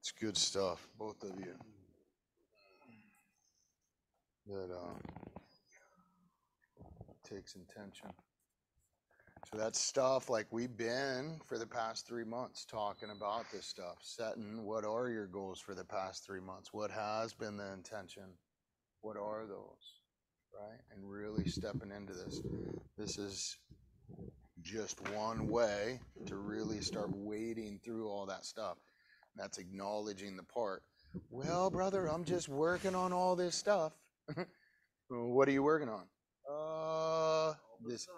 It's good stuff, both of you. That um, takes intention. So that's stuff like we've been for the past three months talking about this stuff, setting what are your goals for the past three months? What has been the intention? What are those? Right? And really stepping into this. This is just one way to really start wading through all that stuff. That's acknowledging the part. Well, brother, I'm just working on all this stuff. What are you working on? Uh, this,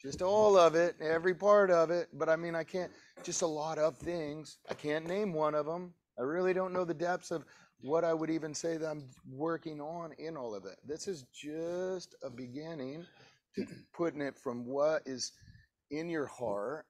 just all of it, every part of it. But I mean, I can't, just a lot of things. I can't name one of them. I really don't know the depths of what I would even say that I'm working on in all of it. This is just a beginning to putting it from what is in your heart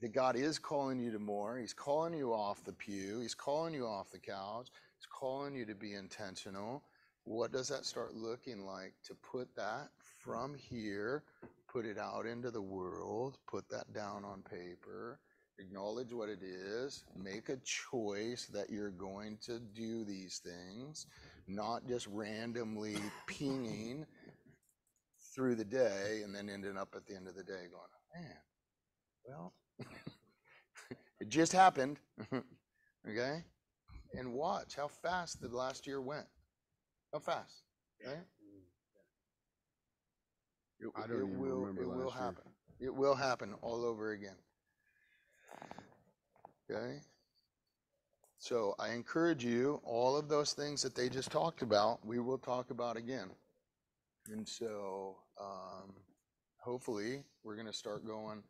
that God is calling you to more. He's calling you off the pew. He's calling you off the couch. He's calling you to be intentional. What does that start looking like to put that from here, put it out into the world, put that down on paper, acknowledge what it is, make a choice that you're going to do these things, not just randomly pinging through the day and then ending up at the end of the day going, man, well, it just happened. okay? And watch how fast the last year went. How fast? Right? Mm, it, I don't it even will, remember it will last year. happen. It will happen all over again. Okay? So I encourage you, all of those things that they just talked about, we will talk about again. And so hopefully we're going to start going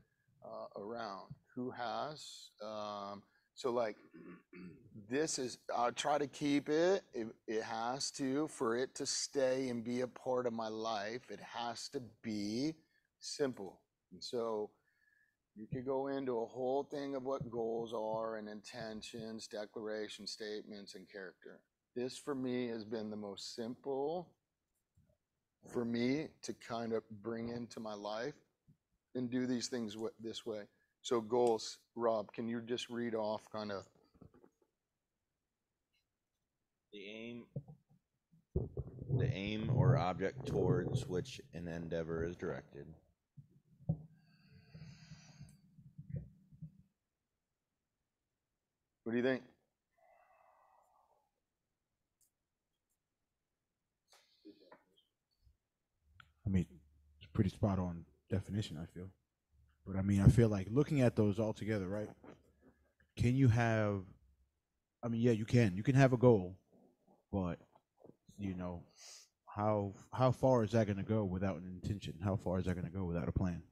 uh, around. Who has? Um, so, like, this is, I'll try to keep it. it. It has to, for it to stay and be a part of my life, it has to be simple. And so, you could go into a whole thing of what goals are and intentions, declaration statements, and character. This for me has been the most simple for me to kind of bring into my life and do these things this way. So, goals, Rob, can you just read off kind of? The aim, the aim or object towards which an endeavor is directed. What do you think? I mean, it's pretty spot on definition, I feel. But I mean, I feel like looking at those all together, right? Can you have, I mean, yeah, you can. You can have a goal, but, you know, how how far is that going to go without an intention? How far is that going to go without a plan?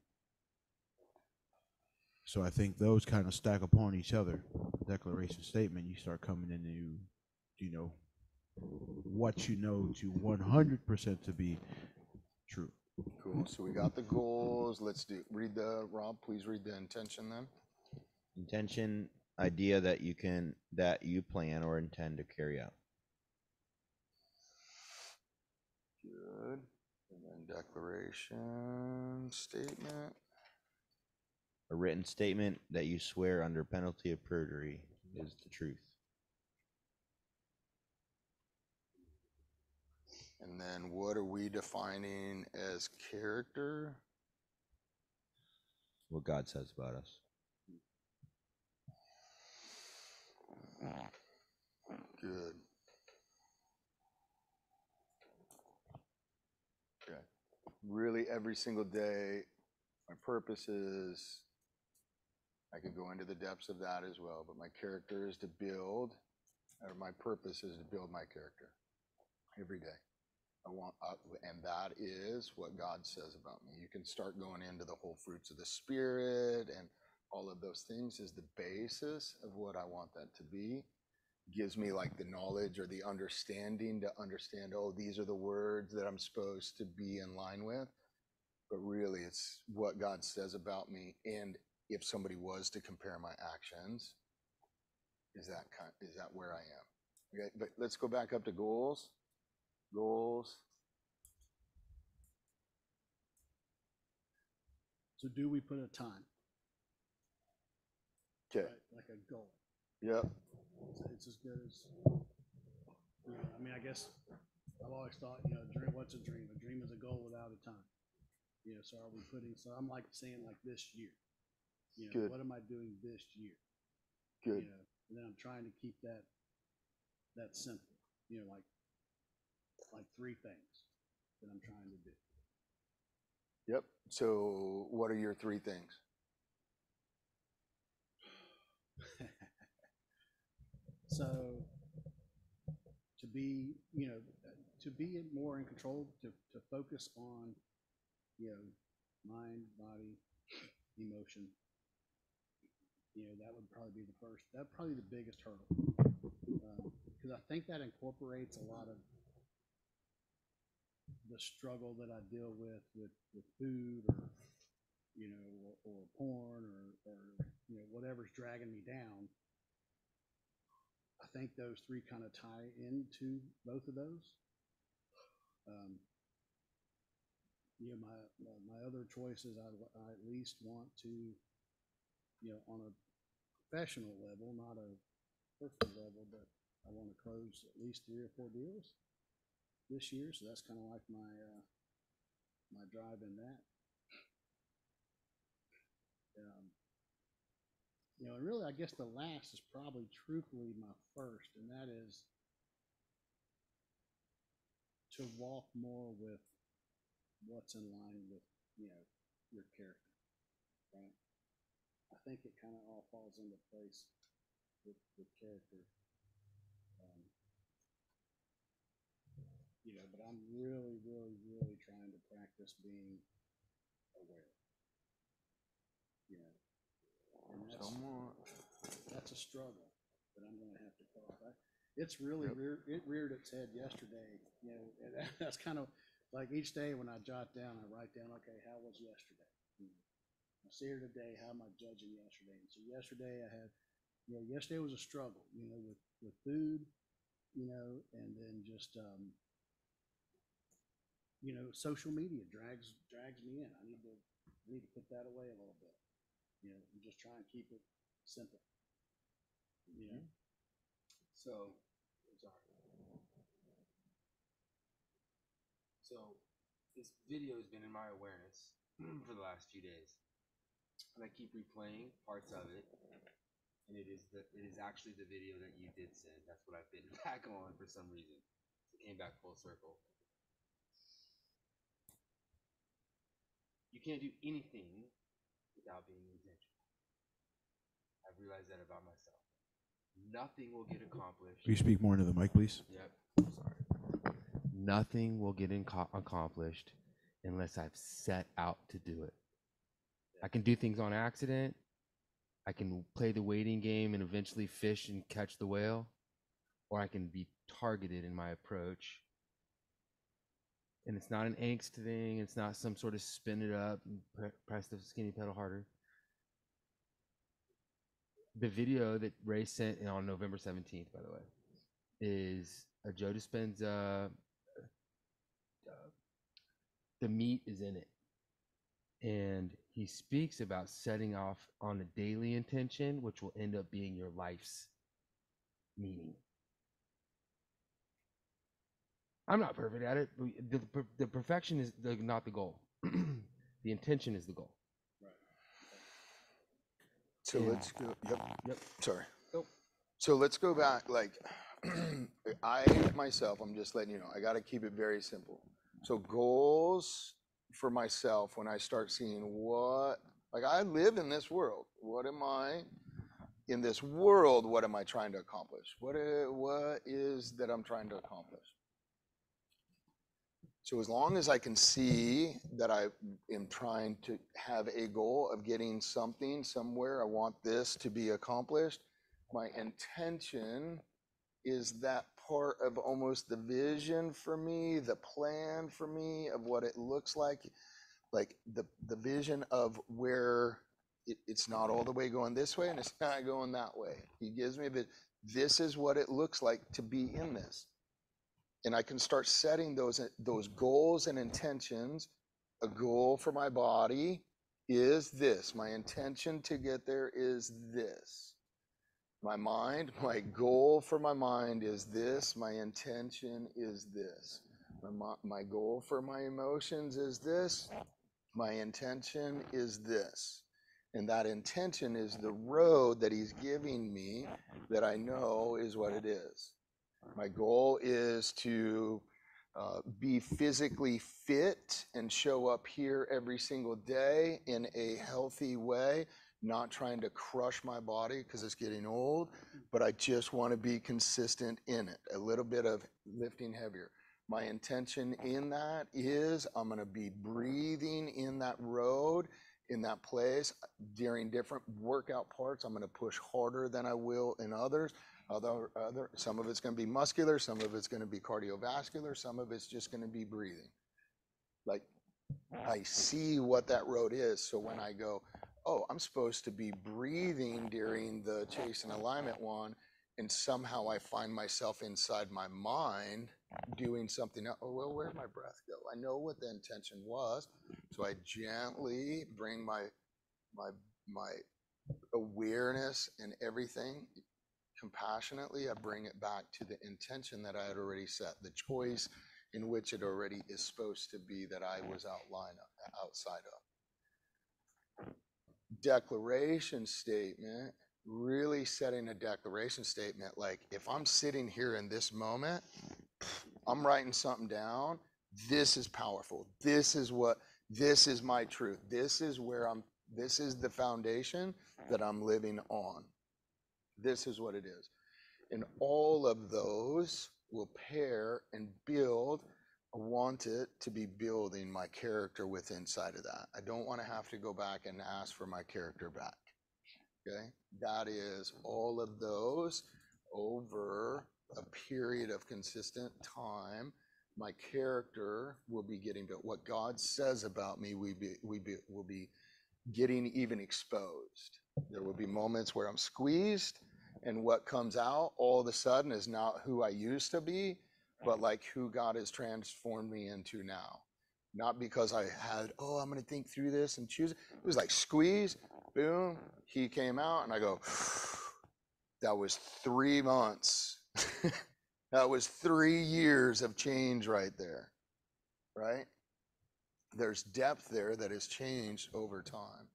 So I think those kind of stack upon each other. Declaration statement, you start coming into, you know, what you know to 100% to be true. Cool. So we got the goals. Let's do read the Rob. Please read the intention then. Intention, idea that you can, that you plan or intend to carry out. Good. And then declaration statement. A written statement that you swear under penalty of perjury is the truth. And then what are we defining as character? What God says about us. Good. Okay. Really, every single day, my purpose is, I could go into the depths of that as well, but my character is to build, or my purpose is to build my character every day. I want, uh, and that is what God says about me. You can start going into the whole fruits of the Spirit and all of those things is the basis of what I want that to be. Gives me like the knowledge or the understanding to understand, oh, these are the words that I'm supposed to be in line with. But really, it's what God says about me. And if somebody was to compare my actions, is that kind, is that where I am? Okay, but let's go back up to goals. Goals. So do we put a time, Okay. right, like a goal? Yep. It's, it's as good as, you know, I mean, I guess I've always thought, you know, dream, what's a dream? A dream is a goal without a time. You know, so are we putting, so I'm like saying like this year. You know, Good. what am I doing this year? Good. You know, and then I'm trying to keep that, that simple, you know, like, like three things that I'm trying to do. Yep. So what are your three things? So to be, you know, to be more in control, to, to focus on, you know, mind, body, emotion. You know, that would probably be the first, that'd probably the biggest hurdle. Uh, because I think that incorporates a lot of the struggle that I deal with with, with food or, you know, or, or porn or, or, you know, whatever's dragging me down. I think those three kind of tie into both of those. Um, you know, my, my, my other choices, I, I at least want to, you know, on a professional level, not a personal level, but I want to close at least three or four deals this year. So that's kind of like my, uh, my drive in that. Um, you know, and really, I guess the last is probably truthfully my first, and that is to walk more with what's in line with, you know, your character, right? I think it kind of all falls into place with, with character. Um, you know, but I'm really, really, really trying to practice being aware. You know, and that's, that's a struggle that I'm gonna have to cross. I, it's really Yep. reared, it reared its head yesterday, you know, and that's kind of like each day when I jot down, I write down, okay, how was yesterday? I see her today, how am I judging yesterday? And so yesterday I had, you know, yesterday was a struggle, you know, with, with food, you know, and then just, um, you know, social media drags, drags me in. I need to, I need to put that away a little bit you know, and just try and keep it simple. You know, mm-hmm. So, sorry. So, this video has been in my awareness for the last few days, and I keep replaying parts of it. And it is the it is actually the video that you did send. That's what I've been back on for some reason. It came back full circle. You can't do anything without being intentional. I've realized that about myself. Nothing will get accomplished. Will you speak more into the mic, please? Yep. Sorry. Nothing will get inco- accomplished unless I've set out to do it. I can do things on accident. I can play the waiting game and eventually fish and catch the whale, or I can be targeted in my approach. And it's not an angst thing. It's not some sort of spin it up and pre- press the skinny pedal harder. The video that Ray sent on November 17th, by the way, is a Joe Dispenza. Uh, the meat is in it. And he speaks about setting off on a daily intention, which will end up being your life's meaning. I'm not perfect at it. The, the, the perfection is the, not the goal. the intention is the goal. So let's go. Yep. Yep. Sorry. Nope. So let's go back. Like, I myself, I'm just letting you know, I got to keep it very simple. So goals for myself when I start seeing what, like, I live in this world. What am I in this world? What am I trying to accomplish? What is, what is that I'm trying to accomplish? So as long as I can see that I am trying to have a goal of getting something somewhere, I want this to be accomplished. My intention is that part of almost the vision for me, the plan for me of what it looks like, like the the vision of where it, it's not all the way going this way and it's not going that way. He gives me a bit. This is what it looks like to be in this and I can start setting those uh, those mm-hmm. goals and intentions. A goal for my body is this. My intention to get there is this. My mind, my goal for my mind is this. My intention is this. My, my goal for my emotions is this. My intention is this. And that intention is the road that he's giving me that I know is what it is. My goal is to uh, be physically fit and show up here every single day in a healthy way, not trying to crush my body because it's getting old, but I just want to be consistent in it, a little bit of lifting heavier. My intention in that is I'm going to be breathing in that road, in that place during different workout parts. I'm going to push harder than I will in others. Some of it's going to be muscular, some of it's going to be cardiovascular, some of it's just going to be breathing. Like I see what that road is. So when I go, oh, I'm supposed to be breathing during the Chasing Alignment one, and somehow I find myself inside my mind doing something. Oh, well, where'd my breath go? I know what the intention was, so I gently bring my my my awareness and everything compassionately, I bring it back to the intention that I had already set, the choice in which it already is supposed to be that I was outline outside of. Declaration statement, really setting a declaration statement like if I'm sitting here in this moment, I'm writing something down, this is powerful. This is what this is my truth. This is where I'm this is the foundation that I'm living on. This is what it is. And all of those will pair and build. I want it to be building my character with inside of that. I don't want to have to go back and ask for my character back. Okay? That is all of those over a period of consistent time. My character will be getting built. What God says about me, we be, we be, will be getting even exposed. There will be moments where I'm squeezed, and what comes out all of a sudden is not who I used to be, but like who God has transformed me into now. Not because I had, oh, I'm going to think through this and choose. It was like squeeze, boom, he came out, and I go, that was three months. that was three years of change right there, right? There's depth there that has changed over time.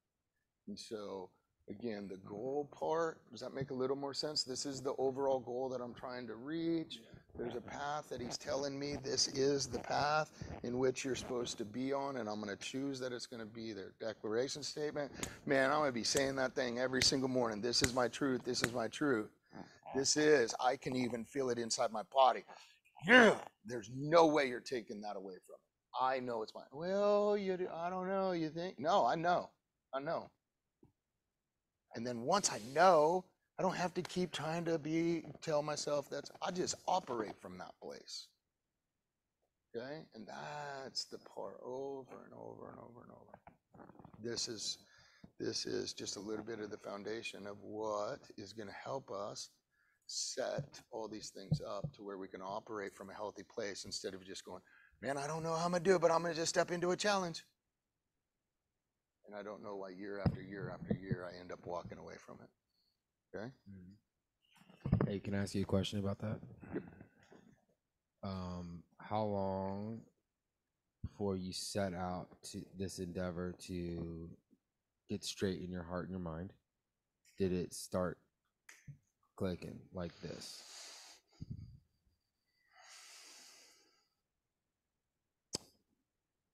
And so, again, the mm-hmm. goal part, does that make a little more sense? This is the overall goal that I'm trying to reach. There's a path that he's telling me this is the path in which you're supposed to be on, and I'm going to choose that it's going to be their declaration statement. Man, I'm going to be saying that thing every single morning. This is my truth. This is my truth. Mm-hmm. This is, I can even feel it inside my body. Yeah, there's no way you're taking that away from me. I know it's mine. Well, you, do- I don't know. You think? No, I know. I know. And then once I know, I don't have to keep trying to be tell myself that's I just operate from that place. Okay? And that's the part over and over and over and over. This is this is just a little bit of the foundation of what is going to help us set all these things up to where we can operate from a healthy place instead of just going, man, I don't know how I'm going to do it, but I'm going to just step into a challenge. And I don't know why year after year after year I end up walking away from it. Okay? Hey, can I ask you a question about that? Um, how how long before you set out to this endeavor to get straight in your heart and your mind did it start clicking like this?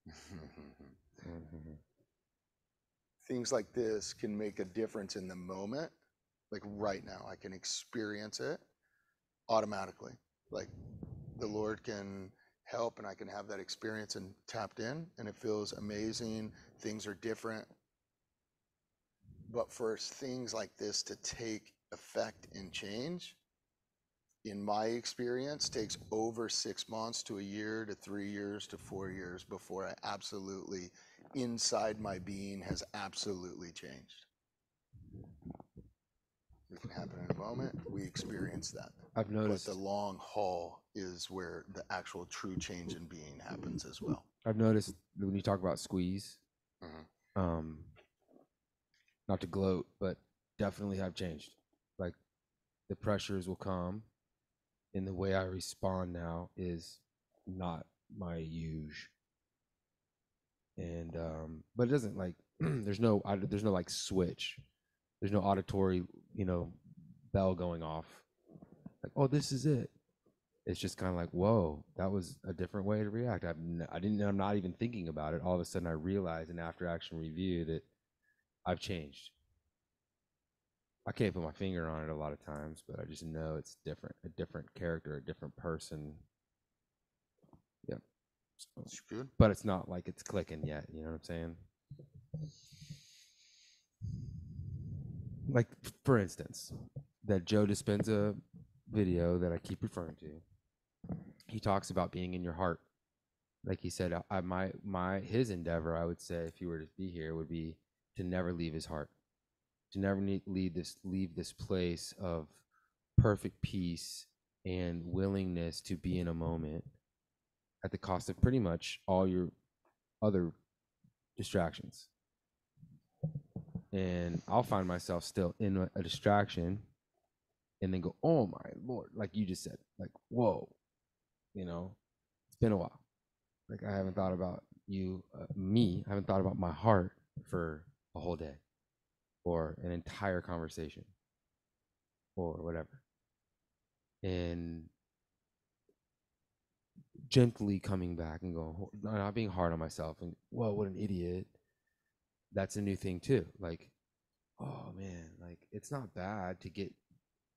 Things like this can make a difference in the moment. Like right now, I can experience it automatically. Like the Lord can help and I can have that experience and tapped in and it feels amazing. Things are different. But for things like this to take effect and change, in my experience, takes over six months to a year to three years to four years before I absolutely, inside my being, has absolutely changed. It can happen in a moment. We experience that. I've noticed- But the long haul is where the actual true change in being happens as well. I've noticed when you talk about squeeze, Mhm. um, not to gloat, but definitely have changed. Like the pressures will come, and the way I respond now is not my usual. And um, but it doesn't like there's no there's no like switch, there's no auditory you know bell going off. Like oh this is it. It's just kind of like whoa that was a different way to react. I've n- I didn't I'm not even thinking about it. All of a sudden I realized in after action review that I've changed. I can't put my finger on it a lot of times, but I just know it's different, a different character, a different person. But it's not like it's clicking yet. You know what I'm saying? Like for instance, that Joe Dispenza video that I keep referring to. He talks about being in your heart. Like he said, I my my his endeavor, I would say, if he were to be here, would be to never leave his heart to never need, leave this leave this place of perfect peace and willingness to be in a moment at the cost of pretty much all your other distractions. And i'll find myself still in a, distraction and then go oh my lord like you just said like whoa you know? It's been a while. Like i haven't thought about you uh, me i haven't thought about my heart for a whole day or an entire conversation or whatever. And gently coming back and going "Ho- not being hard on myself and well what an idiot. That's a new thing too like oh man like it's not bad to get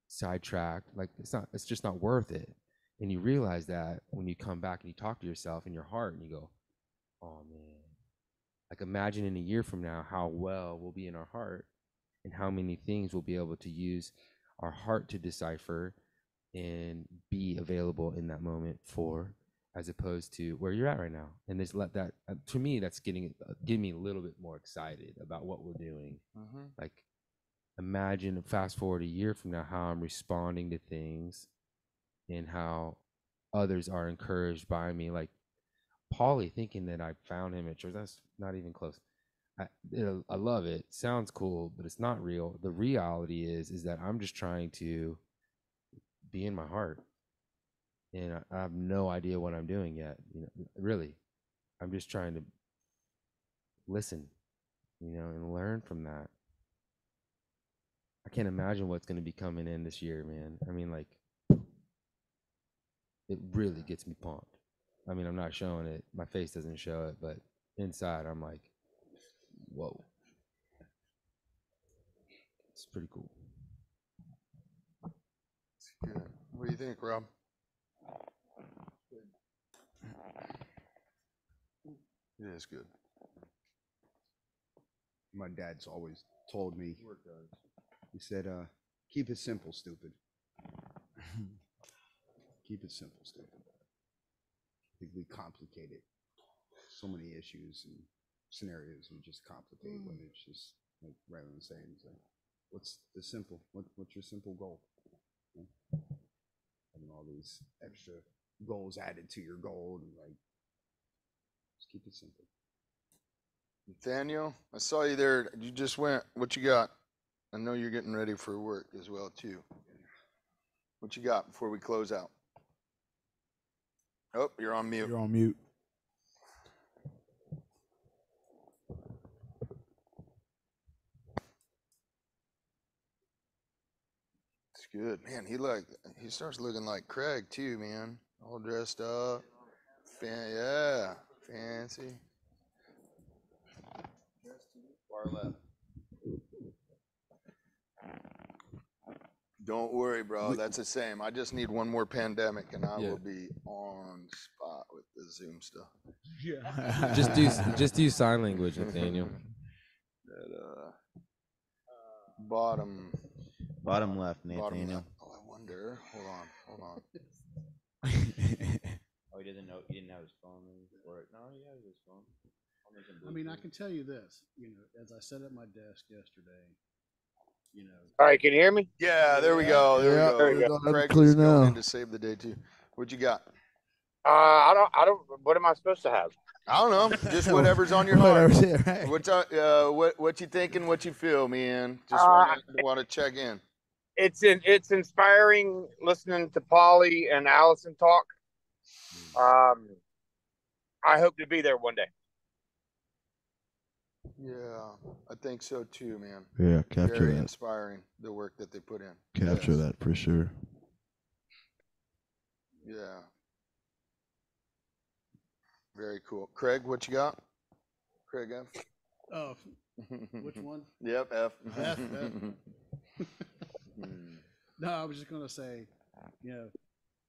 sidetracked like it's not it's just not worth it. And you realize that when you come back and you talk to yourself in your heart and you go oh man. Like imagine in a year from now how well we'll be in our heart and how many things we'll be able to use our heart to decipher and be available in that moment for as opposed to where you're at right now and just let that uh, to me that's getting uh, getting me a little bit more excited about what we're doing Mhm. like imagine fast forward a year from now how i'm responding to things and how others are encouraged by me like Paulie thinking that I found him at church. That's not even close. I, it, I love it. Sounds cool, but it's not real. The reality is, is that I'm just trying to be in my heart, and I, have no idea what I'm doing yet. You know, really, I'm just trying to listen, you know, and learn from that. I can't mm-hmm. imagine what's going to be coming in this year, man. I mean, like, it really gets me pumped. I mean, I'm not showing it. My face doesn't show it, but inside, I'm like, whoa. It's pretty cool. Good. What do you think, Rob? It is good. My dad's always told me. He said, uh, "Keep it simple, stupid. Keep it simple, stupid." I think we complicate it. So many issues and scenarios we just complicate when it's just like rather than saying, it's like, "What's the simple? What, what's your simple goal?" You know? Having all these extra goals added to your goal and like, just keep it simple. Nathaniel, I saw you there. You just went. What you got? I know you're getting ready for work as well too. What you got before we close out? Oh, you're on mute. You're on mute. It's good, man. He like he starts looking like Craig too, man. All dressed up. Yeah, fancy. Far left. Don't worry, bro. That's the same. I just need one more pandemic, and I Yeah. will be on spot with the Zoom stuff. Yeah. just do just do sign language, Nathaniel. That uh, bottom. Bottom left, Bottom Nathaniel. left. Oh, I wonder. Hold on. Hold on. He doesn't know. He didn't have his phone. Or no, he has his phone. On his I mean, I Bluetooth. can tell you this, you know, as I sat at my desk yesterday, you know, All right, can you hear me? Yeah, there we go. There Yeah, we there go. we go. That's Craig clear is going now. in to save the day too. What you got? Uh, I don't. I don't. What am I supposed to have? I don't know. Just whatever's on your heart. Whatever's there, right? What's uh, uh what what you thinking? What you feel, man? Just Uh, want to check in. It's in, It's inspiring listening to Polly and Allison talk. Um, I hope to be there one day. Yeah, I think so too, man. Yeah, capture Very that. inspiring the work that they put in. Capture Yes. that for sure. Yeah. Very cool. Craig, what you got? Craig F. oh, which one? Yep, F. F, F. No, I was just gonna say, you know,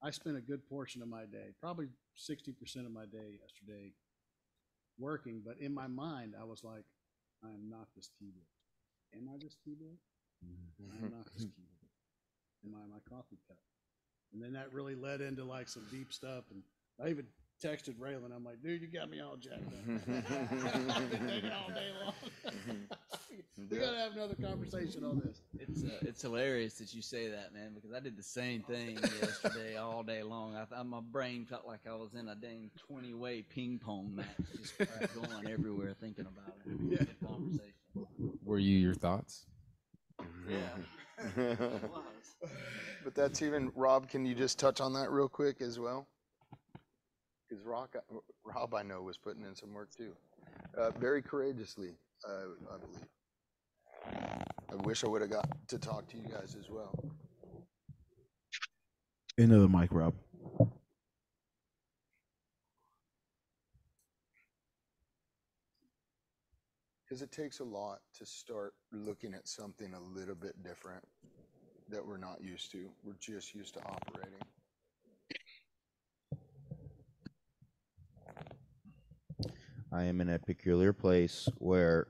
I spent a good portion of my day, probably sixty percent of my day yesterday, working. But in my mind, I was like, I am not this keyboard. Am I this keyboard? I am not this mm-hmm. keyboard. Am I my coffee cup? And then that really led into like some deep stuff. And I even texted Raylan. I'm like, dude, you got me all jacked up. I've been thinking all day long. we gotta have another conversation on this. It's uh, it's hilarious that you say that, man, because I did the same thing yesterday all day long. I, th- my brain felt like I was in a dang twenty way ping pong match, just going everywhere thinking about it. Yeah. Good conversation. Were you your thoughts? Yeah. but that's even Rob. Can you just touch on that real quick as well? Because Rock, Rob, I know was putting in some work too, uh, very courageously, uh, I believe. I wish I would have got to talk to you guys as well. Into the mic, Rob. Because it takes a lot to start looking at something a little bit different that we're not used to. We're just used to operating. I am in a peculiar place where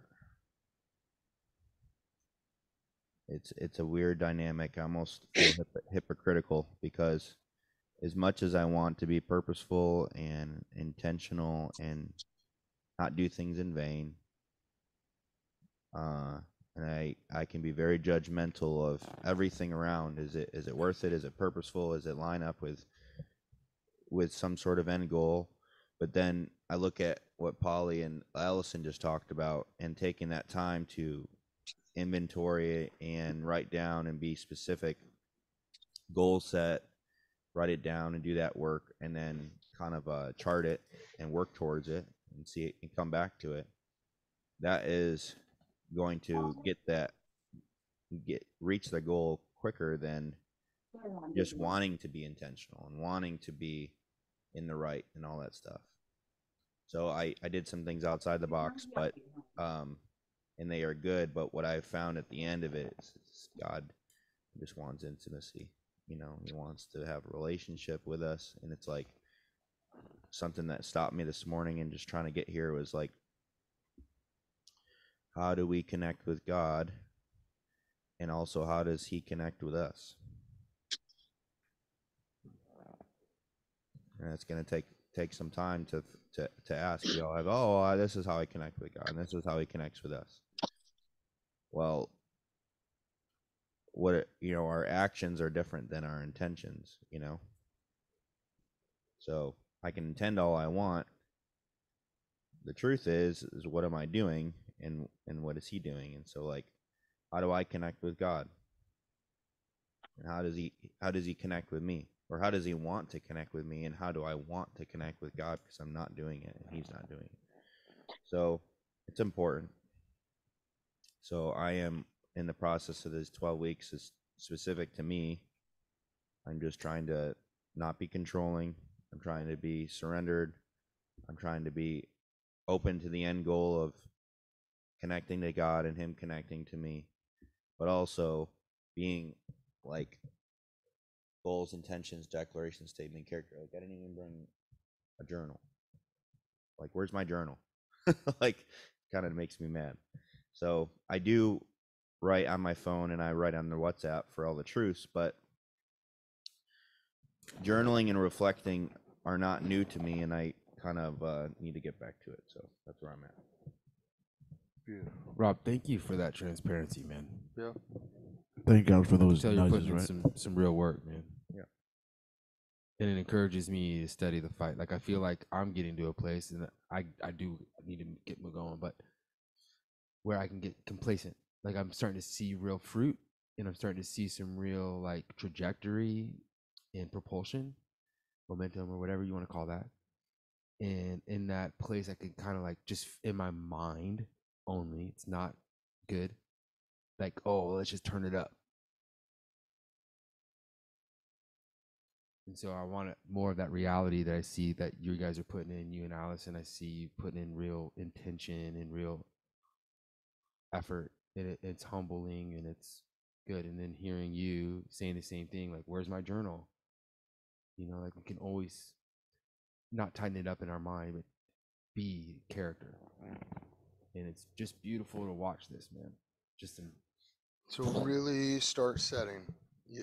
it's it's a weird dynamic. Almost hypo- hypocritical because as much as I want to be purposeful and intentional and not do things in vain, uh, and I I can be very judgmental of everything around. Is it is it worth it? Is it purposeful? Is it line up with with some sort of end goal? But then I look at what Polly and Allison just talked about and taking that time to inventory it and write down and be specific, goal set, write it down and do that work, and then kind of uh, chart it and work towards it and see it and come back to it. That is going to get that get reach the goal quicker than just wanting to be intentional and wanting to be in the right and all that stuff. So I I did some things outside the box, but um, and they are good. But what I found at the end of it is, is God just wants intimacy. You know, He wants to have a relationship with us, and it's like something that stopped me this morning and just trying to get here was like, how do we connect with God, and also how does He connect with us? and it's going to take take some time to to to ask you know like oh uh, this is how i connect with god and this is how he connects with us. Well what you know our actions are different than our intentions you know? So i can intend all i want. The truth is is what am i doing and and what is he doing? And so like how do i connect with god? And how does he how does he connect with me or how does he want to connect with me and how do I want to connect with God because I'm not doing it and he's not doing it. So it's important. So I am in the process of this 12 weeks is specific to me. I'm just trying to not be controlling. I'm trying to be surrendered. I'm trying to be open to the end goal of connecting to God and him connecting to me, but also being like goals, intentions, declaration statement, character. Like I didn't even bring a journal. Like where's my journal? like kind of makes me mad. So I do write on my phone and I write on the WhatsApp for all the truths, but journaling and reflecting are not new to me and I kind of uh, need to get back to it. So that's where I'm at. Rob, thank you for that transparency, man. Yeah. Thank God for those you're nudges, putting right? some some real work, man. And it encourages me to study the fight. Like I feel like I'm getting to a place, and I I do need to get me going, but where I can get complacent. Like I'm starting to see real fruit, and I'm starting to see some real like trajectory and propulsion, momentum, or whatever you want to call that. And in that place, I can kind of like just in my mind only. It's not good. Like, oh, let's just turn it up. And so I want more of that reality that I see that you guys are putting in, you and Allison. I see you putting in real intention and real effort. And it, it's humbling and it's good. And then hearing you saying the same thing, like, where's my journal? You know, like we can always not tighten it up in our mind, but be character. And it's just beautiful to watch this, man. Just So really start setting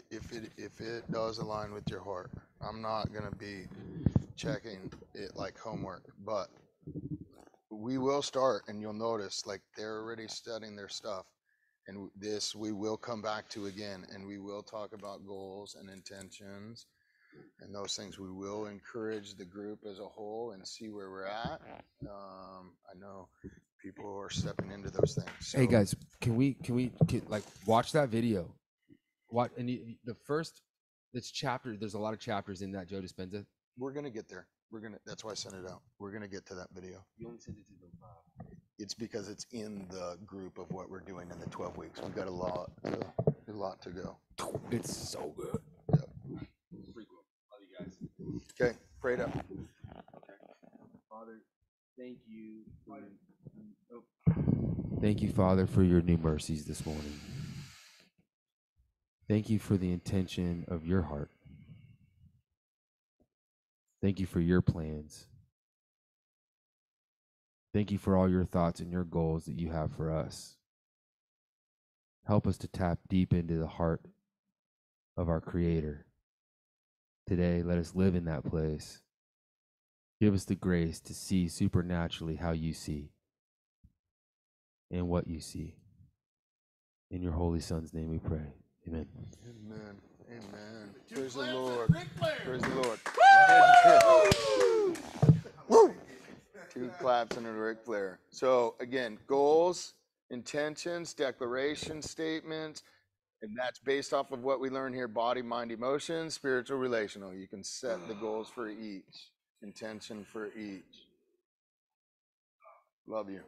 if it if it does align with your heart. I'm not gonna be checking it like homework, but we will start, and you'll notice like they're already studying their stuff, and this we will come back to again, and we will talk about goals and intentions. And those things we will encourage the group as a whole and see where we're at. Um, I know people are stepping into those things. Hey guys, can we can we can, like watch that video? What and you, the first it's chapter. There's a lot of chapters in that Joe Dispenza. We're gonna get there. We're gonna. That's why I sent it out. We're gonna get to that video. You only sent it to the It's because it's in the group of what we're doing in the 12 weeks. We've got a lot, to, a lot to go. It's so good. Yep. Love you guys. Okay, pray it up. Father, thank you. Um, oh. Thank you, Father, for your new mercies this morning. Thank you for the intention of your heart. Thank you for your plans. Thank you for all your thoughts and your goals that you have for us. Help us to tap deep into the heart of our Creator. Today, let us live in that place. Give us the grace to see supernaturally how you see and what you see. In your holy Son's name we pray. Amen. Amen. Amen. Praise the Lord. Praise the Lord. Woo! Two claps and a Ric Flair. So again, goals, intentions, declaration statements, and that's based off of what we learn here: body, mind, emotion, spiritual, relational. You can set the goals for each, intention for each. Love you.